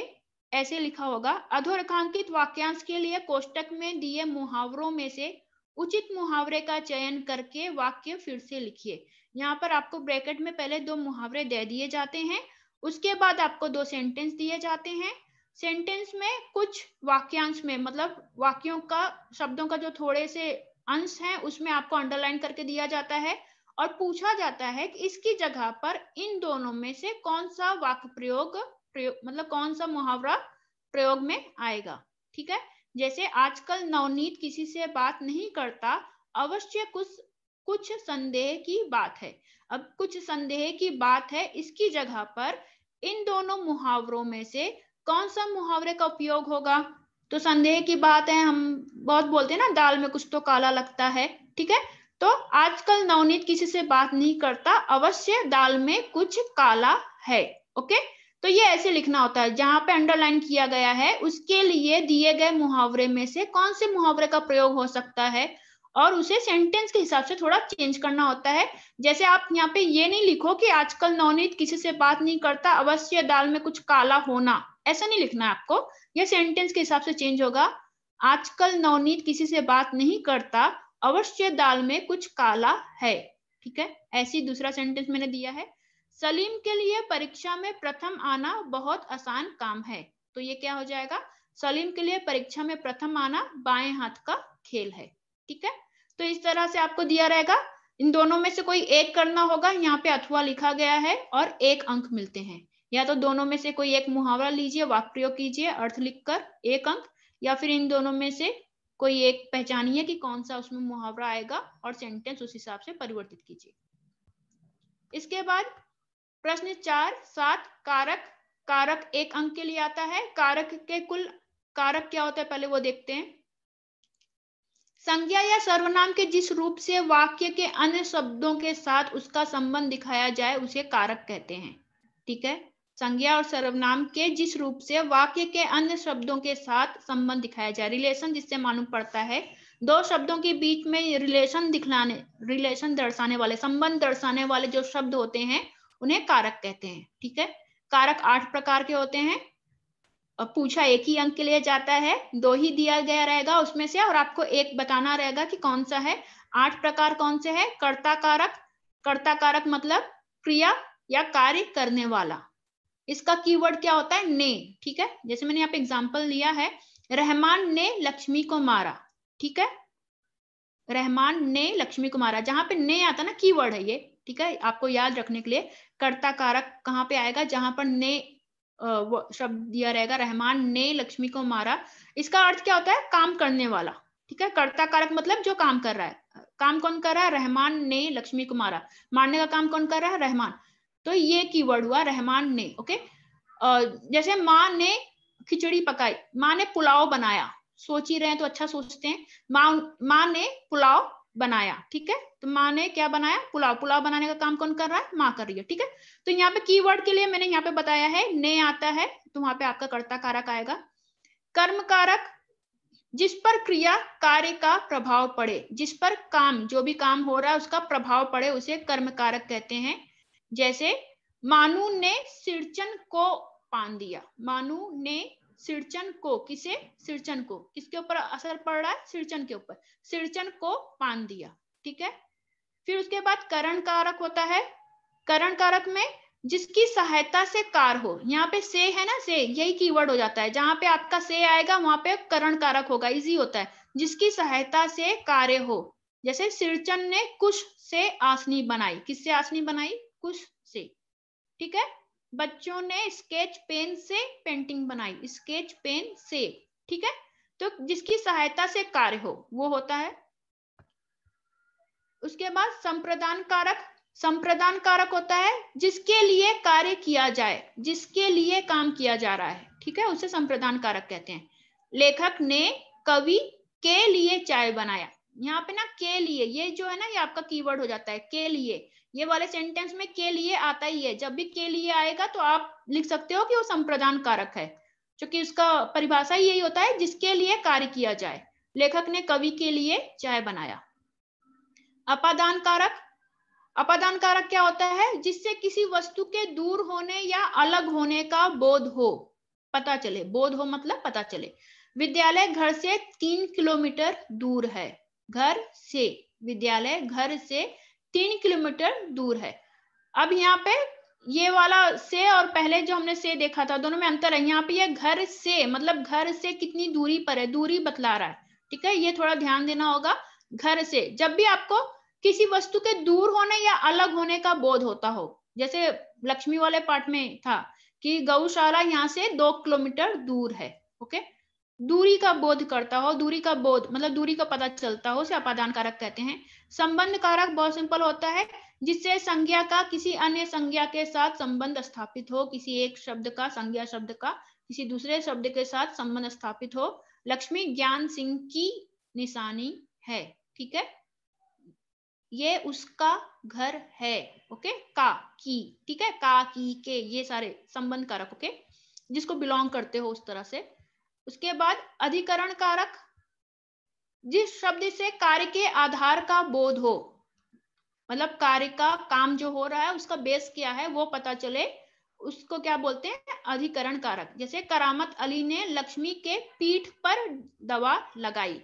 ऐसे लिखा होगा, अधोरेखांकित वाक्यांश के लिए कोष्टक में दिए मुहावरों में से उचित मुहावरे का चयन करके वाक्य फिर से लिखिए। यहाँ पर आपको ब्रैकेट में पहले दो मुहावरे दे दिए जाते हैं, उसके बाद आपको दो सेंटेंस दिए जाते हैं। सेंटेंस में कुछ वाक्यांश में मतलब वाक्यों का, शब्दों का जो थोड़े से अंश है, उसमें आपको अंडरलाइन करके दिया जाता है और पूछा जाता है कि इसकी जगह पर इन दोनों में से कौन सा वाक्य प्रयोग प्रयोग मतलब कौन सा मुहावरा प्रयोग में आएगा? ठीक है? जैसे आजकल नवनीत किसी से बात नहीं करता, अवश्य कुछ कुछ संदेह की बात है। अब कुछ संदेह की बात है इसकी जगह पर इन दोनों मुहावरों में से कौन सा मुहावरे का उपयोग होगा? तो संदेह की बात है, हम बहुत बोलते हैं ना, दाल में कुछ तो काला लगता है, ठीक है? तो आजकल नवनीत किसी से बात नहीं करता, अवश्य दाल में कुछ काला है, ओके? तो ये ऐसे लिखना होता है, जहाँ पे अंडरलाइन किया गया है, उसके लिए दिए गए मुहावरे में से कौन से मुहावरे का प्रयोग हो सकता है? और उसे सेंटेंस के हिसाब से थोड़ा चेंज करना होता है। जैसे आप यहाँ पे ये नहीं लिखो कि आजकल नवनीत किसी से बात नहीं करता, अवश्य दाल में कुछ काला होना। ऐसा नहीं लिखना है आपको। यह सेंटेंस के हिसाब से चेंज होगा। आजकल नवनीत किसी से बात नहीं करता, अवश्य दाल में कुछ काला है। ठीक है? ऐसी दूसरा सेंटेंस मैंने दिया है। सलीम के लिए परीक्षा में प्रथम आना बहुत आसान काम है। तो ये क्या हो जाएगा? सलीम के लिए परीक्षा में प्रथम आना बाएँ हाथ का खेल है। ठीक है? तो इस तरह से आपको दिया रहेगा। इन दोनों में से कोई एक करना होगा, यहाँ पे अथवा लिखा गया है और एक अंक मिलते हैं। या तो दोनों में से कोई एक मुहावरा लीजिए वाक प्रयोग कीजिए, अर्थ लिखकर एक अंक, या फिर इन दोनों में से कोई एक पहचानिए कि कौन सा उसमें मुहावरा आएगा और सेंटेंस उस हिसाब से परिवर्तित कीजिए। इसके बाद प्रश्न चार, सात, कारक कारक एक अंक के लिए आता है। कारक के कुल, कारक क्या होता है पहले वो देखते हैं। संज्ञा या सर्वनाम के जिस रूप से वाक्य के अन्य शब्दों के साथ उसका संबंध दिखाया जाए, उसे कारक कहते हैं। ठीक है? संज्ञा और सर्वनाम के जिस रूप से वाक्य के अन्य शब्दों के साथ संबंध दिखाया जाए रिलेशन जिससे मालूम पड़ता है, दो शब्दों के बीच में रिलेशन दिखलाने रिलेशन दर्शाने वाले, संबंध दर्शाने वाले जो शब्द होते हैं उन्हें कारक कहते हैं, ठीक है? कारक आठ प्रकार के होते हैं। और पूछा एक ही अंक के लिए जाता है, दो ही दिया गया रहेगा उसमें से और आपको एक बताना रहेगा कि कौन सा है। आठ प्रकार कौन से है? कर्ता कारक। कर्ता कारक मतलब क्रिया या कार्य करने वाला। इसका कीवर्ड क्या होता है? ने, ठीक है? जैसे मैंने यहाँ पे एग्ज़ाम्पल लिया है, रहमान ने लक्ष्मी को मारा, ठीक है? रहमान ने लक्ष्मी कुमारा जहाँ पे ने आता ना, कीवर्ड है ये। ठीक है? आपको याद रखने के लिए कर्ता कारक कहाँ पे आएगा? जहाँ पर ने शब्द दिया रहेगा, रहमान ने लक्ष्मी को मारा। इसका अर्थ क्या होता है? काम करने वाला। ठीक है? कर्ता कारक मतलब जो काम कर रहा है। काम कौन कर रहा है? रहमान ने लक्ष्मी को मारा। मारने का काम कौन कर रहा है? रहमान। तो ये कीवर्ड हुआ, रहमान ने, ओके? जैसे माँ ने खिचड़ी पकाई, माँ ने पुलाव बनाया। सोच ही रहे हैं तो अच्छा सोचते हैं। माँ माँ ने पुलाव बनाया, ठीक है? तो माँ ने क्या बनाया? पुलाव पुलाव बनाने का काम कौन कर रहा है? माँ कर रही है, ठीक है? तो यहाँ पे कीवर्ड के लिए मैंने यहाँ पे बताया है, ने आता है तो वहाँ पे आपका कर्ता कारक आएगा। कर्म कारक जिस पर क्रिया कार्य का प्रभाव पड़े, जिस पर काम, जो भी काम हो रहा है, उसका प्रभाव पड़े, उसे कर्म कारक कहते हैं। जैसे, मानू ने सिरचन को पान दिया, मानू ने सिरचन को, किसे? सिरचन को। किसके ऊपर असर पड़ रहा है? सिरचन के ऊपर। सिरचन को पान दिया, ठीक है? फिर उसके बाद करण कारक होता है। करण कारक में जिसकी सहायता से कार हो, यहाँ पे से है ना, से, यही कीवर्ड हो जाता है। जहाँ पे आपका से आएगा, वहाँ पे करण कारक होगा इजी होता है। जिसकी सहायता से कार्य हो, जैसे सिरचन ने कुश से आसनी बनाई। किससे आसनी बनाई? कुश से, ठीक है? बच्चों ने स्केच पेन से पेंटिंग बनाई स्केच पेन से, ठीक है? तो जिसकी सहायता से कार्य हो, वो होता है। उसके बाद संप्रदान कारक संप्रदान कारक होता है, जिसके लिए कार्य किया जाए, जिसके लिए काम किया जा रहा है, ठीक है? उसे संप्रदान कारक कहते हैं। लेखक ने कवि के लिए चाय बनाया। यहाँ पे ना के लिए, ये जो है ना, ये आपका कीवर्ड हो जाता है, के लिए। ये वाले सेंटेंस में के लिए आता ही है। जब भी के लिए आएगा तो आप लिख सकते हो कि वो संप्रदान कारक है क्योंकि उसका परिभाषा ही यही होता है, जिसके लिए कार्य किया जाए। लेखक ने कवि के लिए चाय बनाया। अपादान कारक। अपादान कारक क्या होता है? जिससे किसी वस्तु के दूर होने या अलग होने का बोध हो। पता चले। बोध हो मतलब पता चले। विद्यालय घर से तीन किलोमीटर दूर है। घर से। विद्यालय घर से तीन किलोमीटर दूर है। अब यहाँ पे ये वाला से और पहले जो हमने से देखा था, दोनों में अंतर है। यहाँ पे ये घर से मतलब घर से कितनी दूरी पर है? दूरी बतला रहा है। ठीक है? ये थोड़ा ध्यान देना होगा। घर से, जब भी आपको किसी वस्तु के दूर होने या अलग होने का बोध होता हो, जैसे लक्ष्मी वाले पार्ट में था कि गौशाला यहाँ से दो किलोमीटर दूर है। ओके? दूरी का बोध करता हो, दूरी का बोध मतलब दूरी का पता चलता हो, उसे अपादान कारक कहते हैं। संबंध कारक बहुत सिंपल होता है, जिससे संज्ञा का किसी अन्य संज्ञा के साथ संबंध स्थापित हो, किसी एक शब्द का, संज्ञा शब्द का, किसी दूसरे शब्द के साथ संबंध स्थापित हो। लक्ष्मी ज्ञान सिंह की निशानी है, ठीक है? ये उसका घर है, ओके? का, की, ठीक है? का, की, के, ये सारे संबंध कारक ओके? जिसको बिलोंग करते हो उस तरह से। उसके बाद अधिकरण कारक जिस शब्द से कार्य के आधार का बोध हो मतलब कार्य का काम जो हो रहा है, उसका बेस क्या है, वो पता चले, उसको क्या बोलते हैं? अधिकरण कारक जैसे करामत अली ने लक्ष्मी के पीठ पर दवा लगाई,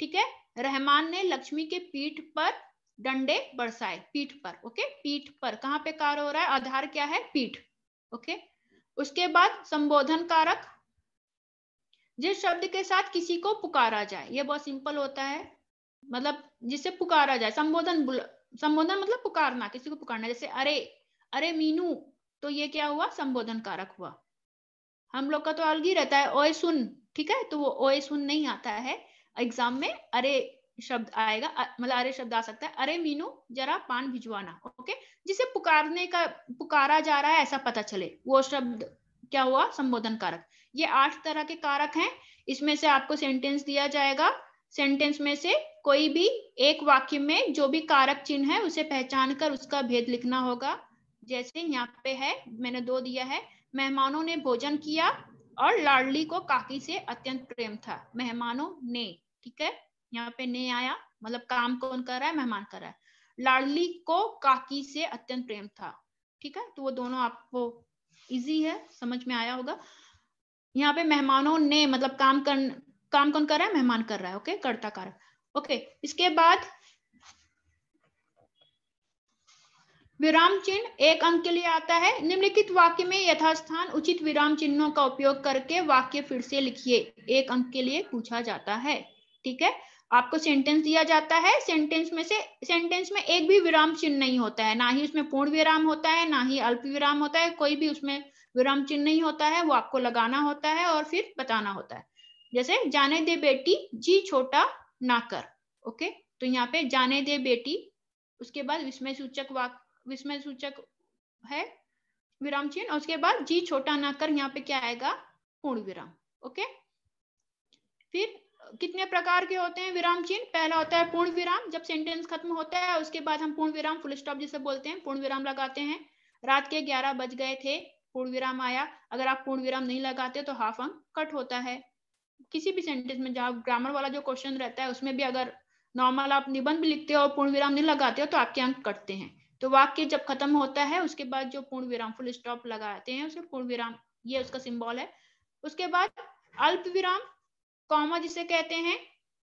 ठीक है? रहमान ने लक्ष्मी के पीठ पर डंडे बरसाए, पीठ पर ओके पीठ पर। कहाँ पे कार्य हो रहा है? आधार क्या है? पीठ ओके उसके बाद संबोधन कारक जिस शब्द के साथ किसी को पुकारा जाए, ये बहुत सिंपल होता है। मतलब जिसे पुकारा जाए, संबोधन संबोधन मतलब पुकारना, किसी को पुकारना। जैसे, अरे अरे मीनू तो ये क्या हुआ? संबोधन कारक हुआ। हम लोग का तो अलग ही रहता है, ओए सुन ठीक है? तो वो ओए सुन नहीं आता है। एग्ज़ाम में अरे शब्द आएगा मतलब अरे शब्द आ सकता है। अरे मीनू, जरा पान भिजवाना ओके? जिसे पुकारने का, पुकारा जा रहा है, ऐसा पता चले। वो शब्द क्या हुआ? संबोधन कारक ये आठ तरह के कारक हैं। इसमें से आपको सेंटेंस दिया जाएगा। सेंटेंस में से कोई भी एक वाक्य में जो भी कारक चिन्ह है, उसे पहचान कर उसका भेद लिखना होगा। जैसे यहाँ पे है, मैंने दो दिया है। मेहमानों ने भोजन किया और लाडली को काकी से अत्यंत प्रेम था। मेहमानों ने, ठीक है? यहाँ पे ने आया मतलब काम कौन कर रहा है? मेहमान कर रहा है। लाडली को काकी से अत्यंत प्रेम था, ठीक है? तो वो दोनों आपको इजी है, समझ में आया होगा। यहाँ पे मेहमानों ने मतलब काम कर काम कौन कर रहा है? मेहमान कर रहा है ओके कर्ता कारक ओके इसके बाद विराम चिन्ह एक अंक के लिए आता है। निम्नलिखित वाक्य में यथास्थान उचित विराम चिन्हों का उपयोग करके वाक्य फिर से लिखिए। एक अंक के लिए पूछा जाता है, ठीक है? आपको सेंटेंस दिया जाता है। सेंटेंस में से सेंटेंस में एक भी विराम चिन्ह नहीं होता है। ना ही उसमें पूर्ण विराम होता है, ना ही अल्प विराम होता है। कोई भी उसमें विराम चिन्ह नहीं होता है, वो आपको लगाना होता है और फिर बताना होता है। जैसे, जाने दे बेटी, जी छोटा ना कर, ओके? तो यहाँ पे जाने दे बेटी, उसके बाद विस्मय सूचक वाक, विस्मय सूचक है, विराम चिन्ह उसके बाद जी छोटा ना कर, यहाँ पे क्या आएगा? पूर्ण विराम, ओके? फिर, कितने प्रकार के होते हैं विराम चिन्ह? पहला होता है पूर्ण विराम, जब सेंटेंस खत्म होता है, उसके बाद हम पूर्ण विराम फुल स्टॉप जिसे बोलते हैं, पूर्ण विराम लगाते हैं। रात के ग्यारह बज गए थे पूर्ण विराम आया। अगर आप पूर्ण विराम नहीं लगाते तो हाफ़ अंक कट होता है। किसी भी सेंटेंस में जहाँ ग्रामर वाला जो क्वेश्चन रहता है, उसमें भी अगर नॉर्मल आप निबंध भी लिखते हो और पूर्ण विराम नहीं लगाते हो तो आपके अंक कटते हैं। तो वाक्य जब खत्म होता है, उसके बाद जो पूर्ण विराम फुल स्टॉप लगाते हैं उसे पूर्ण विराम ये उसका सिंबल है। उसके बाद अल्प विराम कॉमा जिसे कहते हैं,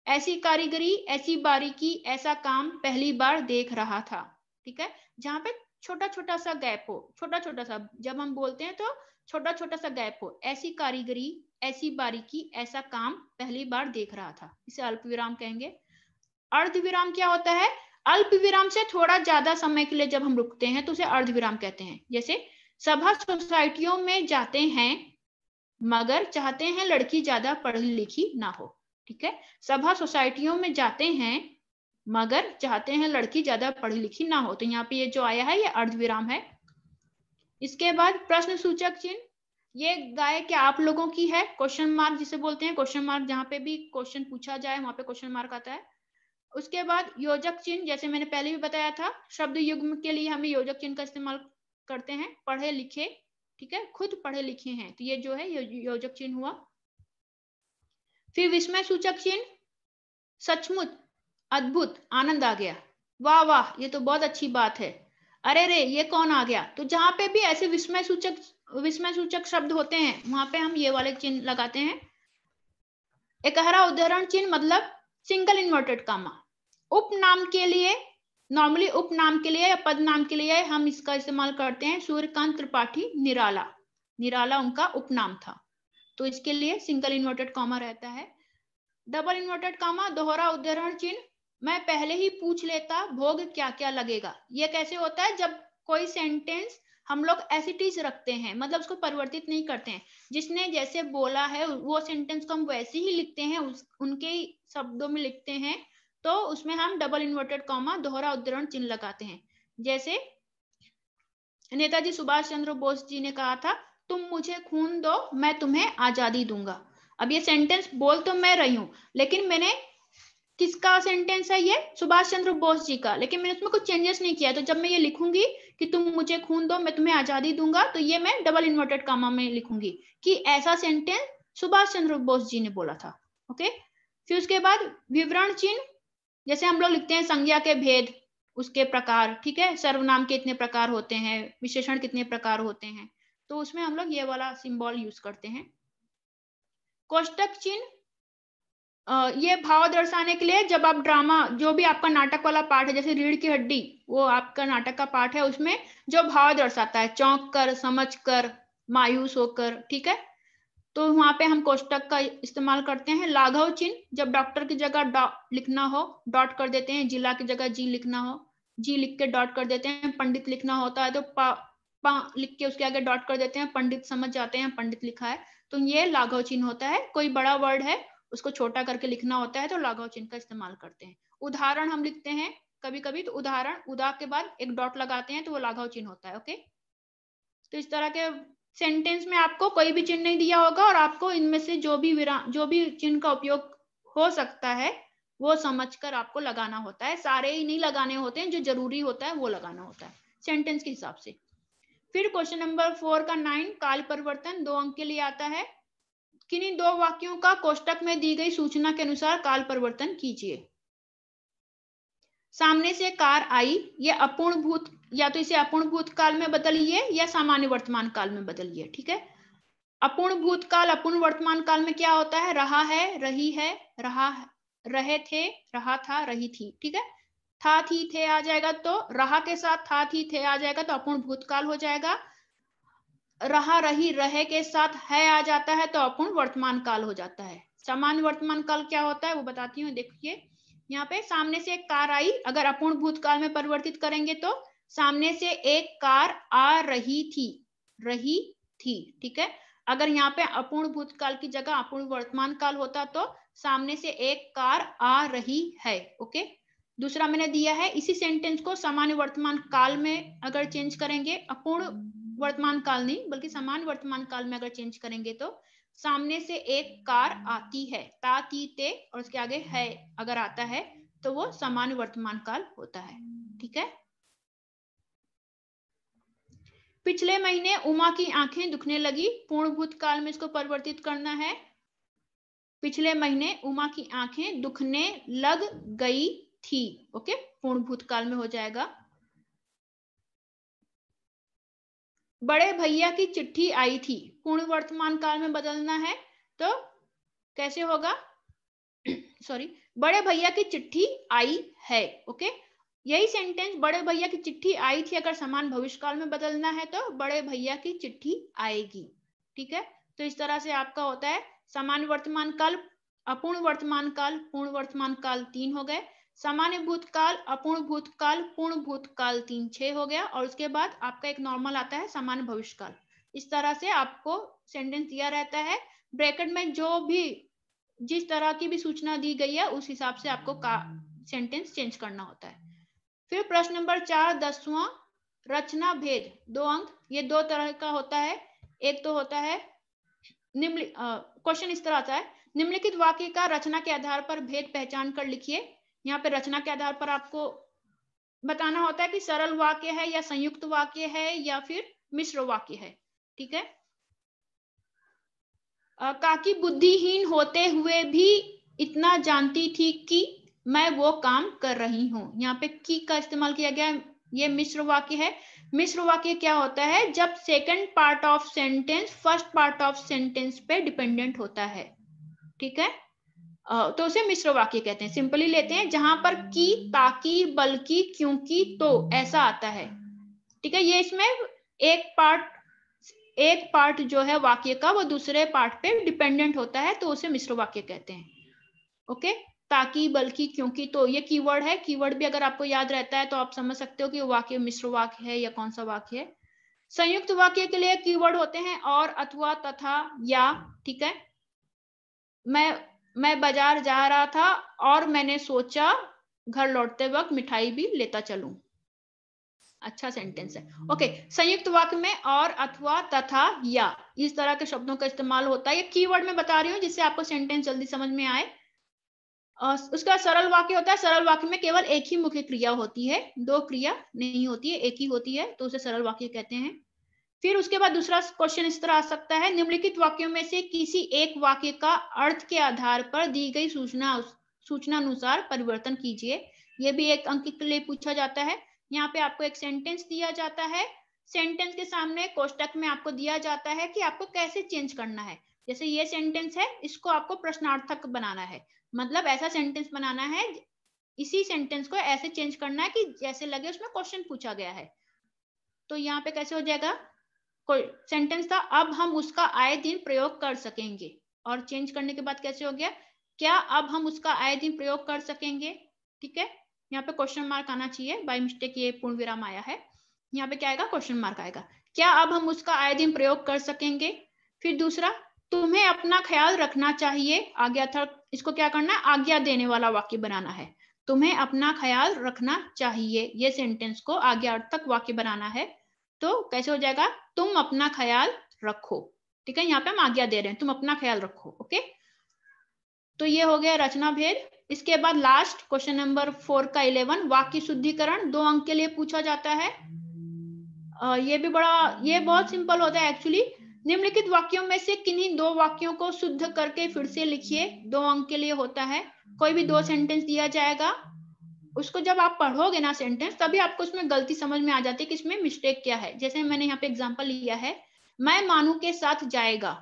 ऐसी कारीगरी, ऐसी बारीकी, ऐसा काम पहली बार देख रहा था। ठीक है? जहाँ पे छोटा छोटा सा गैप हो छोटा छोटा सा, जब हम बोलते हैं तो छोटा छोटा सा गैप हो। ऐसी कारीगरी, ऐसी बारीकी, ऐसा काम पहली बार देख रहा था। इसे अल्प विराम कहेंगे। अर्ध विराम क्या होता है? अल्प विराम से थोड़ा ज़्यादा समय के लिए जब हम रुकते हैं तो उसे अर्ध विराम कहते हैं। जैसे, सभा सोसाइटियों में जाते हैं, मगर चाहते हैं लड़की ज़्यादा पढ़ी लिखी ना हो, ठीक है? सभा सोसाइटियों में जाते हैं मगर चाहते हैं लड़की ज़्यादा पढ़ी लिखी ना हो। तो यहाँ पे ये जो आया है, ये अर्ध विराम है। इसके बाद प्रश्न सूचक चिन्ह। ये गाय क्या आप लोगों की है? क्वेश्चन मार्क जिसे बोलते हैं क्वेश्चन मार्क जहाँ पे भी क्वेश्चन पूछा जाए, वहाँ पे क्वेश्चन मार्क आता है। उसके बाद योजक चिन्ह, जैसे मैंने पहले भी बताया था, शब्द युग्म के लिए हमें योजक चिन्ह का इस्तेमाल करते हैं, पढ़े लिखे, ठीक है? खुद पढ़े लिखे हैं। तो ये जो है योजक चिन्ह हुआ। फिर विस्मय सूचक चिन्ह। सचमुच अद्भुत, आनंद आ गया। वाह वाह, ये तो बहुत अच्छी बात है। अरे रे, ये कौन आ गया? तो जहाँ पे भी ऐसे विस्मय सूचक विस्मय सूचक शब्द होते हैं, वहाँ पे हम ये वाले चिन्ह लगाते हैं। एक हरा उदाहरण चिन्ह मतलब सिंगल इन्वर्टेड कामा उपनाम के लिए नॉर्मली उपनाम के लिए या पद नाम के लिए हम इसका इस्तेमाल करते हैं सूर्यकांत त्रिपाठी, निराला। निराला उनका उपनाम था। तो इसके लिए सिंगल इन्वर्टेड कॉमा रहता है। डबल इन्वर्टेड कॉमा दोहरा उदाहरण चिन्ह मैं पहले ही पूछ लेता, भोग क्या क्या लगेगा? ये कैसे होता है? जब कोई सेंटेंस हम लोग एसिटीज रखते हैं मतलब उसको परिवर्तित नहीं करते हैं। जिसने जैसे बोला है, वो सेंटेंस को हम वैसे ही लिखते हैं, उस, उनके शब्दों में लिखते हैं तो उसमें हम डबल इन्वर्टेड कॉमा दोहरा उद्धरण चिन्ह लगाते हैं। जैसे, नेताजी सुभाष चंद्र बोस जी ने कहा था, तुम मुझे खून दो, मैं तुम्हें आज़ादी दूँगा। अब ये सेंटेंस बोल तो मैं रही हूँ, लेकिन मैंने किसका सेंटेंस है ये? सुभाष चंद्र बोस जी का। लेकिन मैंने उसमें कुछ चेंजेस नहीं किया तो जब मैं ये लिखूँगी कि तुम मुझे खून दो, मैं तुम्हें आज़ादी दूँगा तो ये मैं डबल इन्वर्टेड कामा में लिखूँगी कि ऐसा सेंटेंस सुभाष चंद्र बोस जी ने बोला था ओके फिर उसके बाद विवरण चिन्ह, जैसे हम लोग लिखते हैं संज्ञा के भेद, उसके प्रकार, ठीक है? सर्वनाम के इतने प्रकार होते हैं, विशेषण कितने प्रकार होते हैं तो उसमें हम लोग ये वाला सिंबल यूज़ करते हैं। कोष्टक चिन्ह ये भाव दर्शाने के लिए जब आप ड्रामा जो भी आपका नाटक वाला पार्ट है जैसे रीढ़ की हड्डी वो आपका नाटक का पार्ट है उसमें जो भाव दर्शाता है चौंक कर समझ कर मायूस होकर ठीक है? तो वहाँ पे हम कोष्टक का इस्तेमाल करते हैं। लाघव चिन्ह जब डॉक्टर की जगह लिखना हो डॉट कर देते हैं जिला की जगह जी लिखना हो जी लिख के डॉट कर देते हैं पंडित लिखना होता है तो पा, पा लिख के उसके आगे डॉट कर देते हैं पंडित समझ जाते हैं पंडित लिखा है तो ये लाघव चिन्ह होता है। कोई बड़ा वर्ड है उसको छोटा करके लिखना होता है तो लाघव चिन्ह का इस्तेमाल करते हैं। उदाहरण हम लिखते हैं कभी कभी तो उदाहरण, उदा के बाद एक डॉट लगाते हैं तो वो लाघव चिन्ह होता है ओके तो इस तरह के सेंटेंस में आपको कोई भी चिन्ह नहीं दिया होगा और आपको इनमें से जो भी विराम जो भी चिन्ह का उपयोग हो सकता है, वो समझकर आपको लगाना होता है। सारे ही नहीं लगाने होते हैं, जो ज़रूरी होता है वो लगाना होता है सेंटेंस के हिसाब से। फिर क्वेश्चन नंबर फोर का नाइन काल परिवर्तन, दो अंक के लिए आता है। किन्हीं दो वाक्यों का कोष्टक में दी गई सूचना के अनुसार काल परिवर्तन कीजिए। सामने से कार आई, ये अपूर्ण भूत या तो इसे अपूर्ण भूत काल में बदलिए, या सामान्य वर्तमान काल में बदलिए, ठीक है? अपूर्ण भूतकाल अपूर्ण वर्तमान काल में क्या होता है? रहा है, रही है, रहा रहे थे, रहा था, रही थी, ठीक है? था, थी, थे आ जाएगा तो रहा के साथ था, थी, थे आ जाएगा तो अपूर्ण भूतकाल हो जाएगा। रहा रही रहे के साथ है आ जाता है तो अपूर्ण वर्तमान काल हो जाता है। सामान्य वर्तमान काल क्या होता है वो बताती हूँ, देखिए। यहाँ पे सामने से एक कार आई, अगर अपूर्ण भूतकाल में परिवर्तित करेंगे तो सामने से एक कार आ रही थी रही थी, ठीक है? अगर यहाँ पे अपूर्ण भूतकाल की जगह अपूर्ण वर्तमान काल होता तो सामने से एक कार आ रही है, ओके? दूसरा मैंने दिया है, इसी सेंटेंस को सामान्य वर्तमान काल में अगर चेंज करेंगे, अपूर्ण वर्तमान काल नहीं, बल्कि सामान्य वर्तमान काल में अगर चेंज करेंगे तो सामने से एक कार आती है, ता, ती, ते, और उसके आगे है, अगर आता है तो वो सामान्य वर्तमान काल होता है, ठीक है? पिछले महीने उमा की आँखें दुखने लगी पूर्ण भूत काल में इसको परिवर्तित करना है। पिछले महीने उमा की आँखें दुखने लग गई थी, ओके? पूर्ण भूत काल में हो जाएगा। बड़े भैया की चिट्ठी आई थी। पूर्ण वर्तमान काल में बदलना है? तो कैसे होगा? सॉरी बड़े भैया की चिट्ठी आई है ओके यही सेंटेंस बड़े भैया की चिट्ठी आई थी, अगर समान भविष्य काल में बदलना है तो बड़े भैया की चिट्ठी आएगी, ठीक है? तो इस तरह से आपका होता है, समान वर्तमान काल, अपूर्ण वर्तमान काल, पूर्ण वर्तमान काल तीन हो गए। सामान्य भूतकाल, अपूर्ण भूतकाल, पूर्ण भूतकाल तीन छह हो गया और उसके बाद आपका एक नॉर्मल आता है, सामान्य भविष्य काल इस तरह से आपको सेंटेंस दिया रहता है। ब्रैकेट में जो भी, जिस तरह की भी सूचना दी गई है, उस हिसाब से आपको का सेंटेंस चेंज करना होता है। फिर प्रश्न नंबर चार, दसवां, रचना भेद, दो अंक, ये दो तरह का होता है। एक तो होता है, निम्न क्वेश्चन इस तरह आता है। निम्नलिखित वाक्य का रचना के आधार पर भेद पहचान कर लिखिए। यहाँ पे रचना के आधार पर आपको बताना होता है कि सरल वाक्य है या संयुक्त वाक्य है या फिर मिश्र वाक्य है, ठीक है? काकी बुद्धिहीन होते हुए भी इतना जानती थी कि मैं वो काम कर रही हूँ। यहाँ पे की का इस्तेमाल किया गया, ये मिश्र वाक्य है। मिश्र वाक्य क्या होता है? जब second part of sentence first part of sentence पे डिपेंडेंट होता है, ठीक है? तो उसे मिश्र वाक्य कहते हैं। सिंपली लेते हैं, जहाँ पर की, ताकि, बल्कि, क्योंकि तो ऐसा आता है। ठीक है, ये इसमें एक पार्ट एक पार्ट जो है वाक्य का, वो दूसरे पार्ट पे डिपेंडेंट होता है तो उसे मिश्र वाक्य कहते हैं। ओके? ताकि, बल्कि, क्योंकि तो ये कीवर्ड है। कीवर्ड भी अगर आपको याद रहता है तो आप समझ सकते हो कि वाक्य मिश्र वाक्य है या कौन सा वाक्य है। संयुक्त वाक्य के लिए कीवर्ड होते हैं, और, अथवा, तथा, या। ठीक है? मैं मैं बाज़ार जा रहा था और मैंने सोचा, घर लौटते वक्त मिठाई भी लेता चलूँ। अच्छा सेंटेंस है। ओके संयुक्त वाक्य में और, अथवा, तथा, या। इस तरह के शब्दों का इस्तेमाल होता है। ये कीवर्ड में बता रही हूँ, जिससे आपको सेंटेंस जल्दी समझ में आए। उसका सरल वाक्य होता है, सरल वाक्य में केवल एक ही मुख्य क्रिया होती है। दो क्रिया नहीं होती है, एक ही होती है तो उसे सरल वाक्य कहते हैं। फिर उसके बाद दूसरा क्वेश्चन इस तरह आ सकता है, निम्नलिखित वाक्यों में से किसी एक वाक्य का अर्थ के आधार पर दी गई सूचना सूचना अनुसार परिवर्तन कीजिए। यह भी एक अंक के लिए पूछा जाता है। यहाँ पे आपको एक सेंटेंस दिया जाता है। सेंटेंस के सामने कोष्टक में आपको दिया जाता है कि आपको कैसे चेंज करना है। जैसे ये सेंटेंस है, इसको आपको प्रश्नार्थक बनाना है। मतलब ऐसा सेंटेंस बनाना है, इसी सेंटेंस को ऐसे चेंज करना है कि जैसे लगे उसमें क्वेश्चन पूछा गया है। तो यहाँ पे कैसे हो जाएगा? कोई सेंटेंस था, अब हम उसका आए दिन प्रयोग कर सकेंगे। और चेंज करने के बाद कैसे हो गया? क्या अब हम उसका आए दिन प्रयोग कर सकेंगे? ठीक है? यहाँ पे क्वेश्चन मार्क आना चाहिए। बाई मिस्टेक ये पूर्ण विराम आया है। यहाँ पे क्या आएगा? क्वेश्चन मार्क आएगा। क्या अब हम उसका आए दिन प्रयोग कर सकेंगे? फिर दूसरा, तुम्हें अपना ख्याल रखना चाहिए। आज्ञा था इसको क्या करना है? आज्ञा देने वाला वाक्य बनाना है। तुम्हें अपना ख्याल रखना चाहिए। ये सेंटेंस को आज्ञार्थक वाक्य बनाना है। तो कैसे हो जाएगा? तुम अपना ख्याल रखो। ठीक है? यहाँ पे हम आज्ञा दे रहे हैं तुम अपना ख्याल रखो ओके? तो ये हो गया रचना भेद। इसके बाद लास्ट क्वेश्चन नंबर फोर का इलेवन वाक्य शुद्धिकरण दो अंक के लिए पूछा जाता है। आ, ये भी बड़ा ये बहुत सिंपल होता है एक्चुअली निम्नलिखित वाक्यों में से किन्हीं दो वाक्यों को शुद्ध करके फिर से लिखिए दो अंक के लिए होता है। कोई भी दो सेंटेंस दिया जाएगा। उसको जब आप पढ़ोगे ना सेंटेंस तभी आपको उसमें गलती समझ में आ जाती है कि इसमें मिस्टेक क्या है। जैसे मैंने यहाँ पे एग्जांपल लिया है, मैं मानू के साथ जाएगा।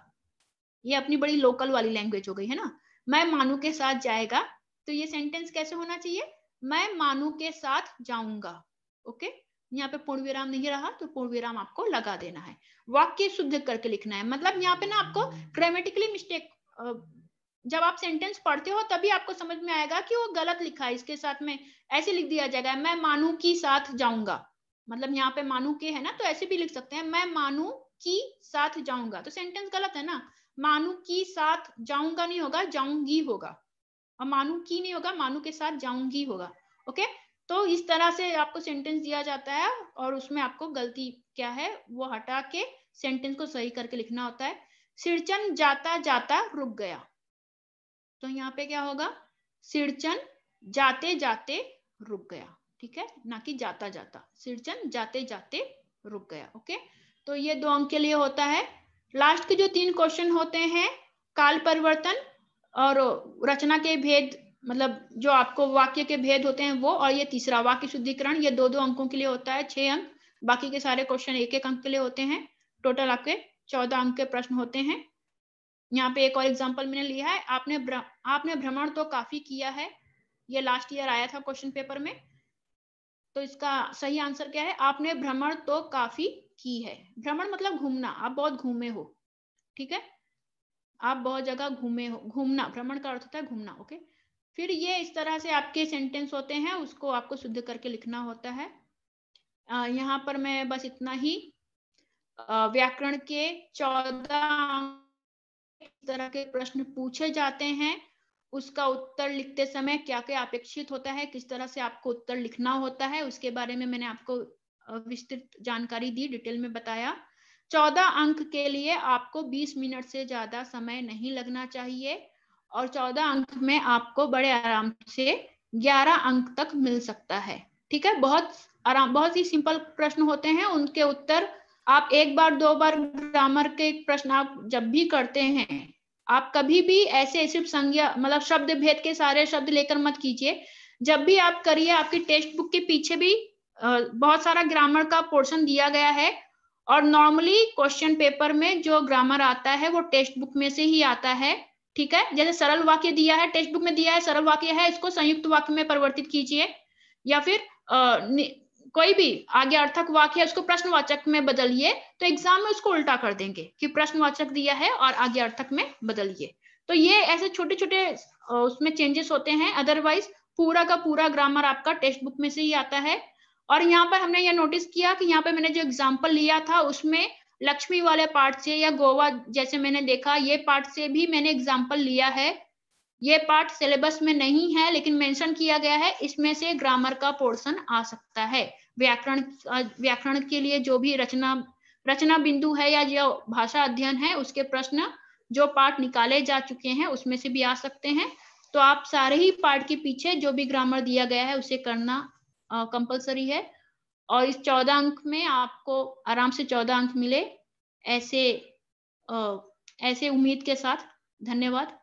ये अपनी बड़ी लोकल वाली लैंग्वेज हो गई, है ना? मैं मानू के साथ जाएगा तो ये सेंटेंस कैसे होना चाहिए? मैं मानू के साथ जाऊँगा ओके यहाँ पे पूर्ण विराम नहीं रहा तो पूर्ण विराम आपको लगा देना है। वाक्य शुद्ध करके लिखना है। मतलब यहाँ पे ना आपको ग्रामेटिकली मिस्टेक जब आप सेंटेंस पढ़ते हो, तभी आपको समझ में आएगा कि वो गलत लिखा है, इसके साथ में ऐसे लिख दिया जाएगा, मैं मानू की साथ जाऊँगा। मतलब यहाँ पे मानू के है ना तो ऐसे भी लिख सकते हैं, मैं मानू की साथ जाऊँगा। तो सेंटेंस गलत है ना, मानू की साथ जाऊँगा नहीं होगा, जाऊँगी होगा। और मानू की नहीं होगा, मानू के साथ जाऊँगी होगा ओके तो इस तरह से आपको सेंटेंस दिया जाता है और उसमें आपको गलती क्या है, वो हटा के सेंटेंस को सही करके लिखना होता है। सिरचन जाता जाता रुक गया। तो यहाँ पे क्या होगा? सिरचन जाते जाते रुक गया, ठीक है? ना कि जाता जाता, सिरचन जाते जाते रुक गया ओके तो ये दो अंक के लिए होता है। लास्ट के जो तीन क्वेश्चन होते हैं, काल परिवर्तन और रचना के भेद मतलब जो आपको वाक्य के भेद होते हैं वो, और ये तीसरा वाक्य शुद्धिकरण, ये दो दो अंकों के लिए होता है, छह अंक। बाकी के सारे क्वेश्चन एक एक अंक के लिए होते हैं। टोटल आपके चौदह अंक के प्रश्न होते हैं। यहाँ पे एक और एग्ज़ाम्पल मैंने लिया है। आपने आपने भ्रमण तो काफ़ी किया है। ये लास्ट ईयर आया था क्वेश्चन पेपर में। तो इसका सही आंसर क्या है? आपने भ्रमण तो काफ़ी की है। भ्रमण मतलब घूमना। आप बहुत घूमे हो। ठीक है? आप बहुत जगह घूमे हो। घूमना। भ्रमण का अर्थ होता है घूमना। ओके फिर ये इस तरह से आपके सेंटेंस होते हैं। उसको आपको शुद्ध करके लिखना होता है। यहाँ पर मैं बस इतना ही। व्याकरण के चौदह तरह के प्रश्न पूछे जाते हैं। उसका उत्तर लिखते समय क्या क्या अपेक्षित होता है, किस तरह से आपको उत्तर लिखना होता है, उसके बारे में मैंने आपको विस्तृत जानकारी दी, डिटेल में बताया। चौदह अंक के लिए आपको बीस मिनट से ज़्यादा समय नहीं लगना चाहिए और चौदह अंक में आपको बड़े आराम से ग्यारह अंक तक मिल सकता है। ठीक है? बहुत आराम, बहुत ही सिंपल प्रश्न होते हैं। उनके उत्तर आप एक बार, दो बार ग्रामर के प्रश्न आप जब भी करते हैं, आप कभी भी ऐसे सिर्फ़ संज्ञा मतलब शब्द भेद के सारे शब्द लेकर मत कीजिए। जब भी आप करिए, आपकी टेक्स्ट बुक के पीछे भी बहुत सारा ग्रामर का पोर्शन दिया गया है और नॉर्मली क्वेश्चन पेपर में जो ग्रामर आता है, वो टेक्स्ट बुक में से ही आता है। ठीक है? जैसे सरल वाक्य दिया है टेक्स्ट बुक में दिया है, सरल वाक्य है, इसको संयुक्त वाक्य में परिवर्तित कीजिए। या फिर कोई भी आगे अर्थक वाक्य है, उसको प्रश्नवाचक में बदलिए तो एग्ज़ाम में उसको उल्टा कर देंगे कि प्रश्नवाचक दिया है और आगे अर्थक में बदलिए। तो ये ऐसे छोटे छोटे उसमें चेंजेस होते हैं। अदरवाइज़ पूरा का पूरा ग्रामर आपका टेक्स्ट बुक में से ही आता है। और यहाँ पर हमने ये नोटिस किया कि यहाँ पे मैंने जो एग्ज़ाम्पल लिया था, उसमें लक्ष्मी वाले पार्ट से या गोवा जैसे मैंने देखा, ये पार्ट से भी मैंने एग्ज़ाम्पल लिया है। ये पार्ट सिलेबस में नहीं है, लेकिन मेंशन किया गया है, इसमें से ग्रामर का पोर्शन आ सकता है। व्याकरण व्याकरण के लिए जो भी रचना रचना बिंदु है या जो भाषा अध्ययन है उसके प्रश्न जो पार्ट निकाले जा चुके हैं उसमें से भी आ सकते हैं। तो आप सारे ही पार्ट के पीछे जो भी ग्रामर दिया गया है उसे करना कंपलसरी है। और इस चौदह अंक में आपको आराम से चौदह अंक मिले। ऐसे आ, ऐसे उम्मीद के साथ धन्यवाद।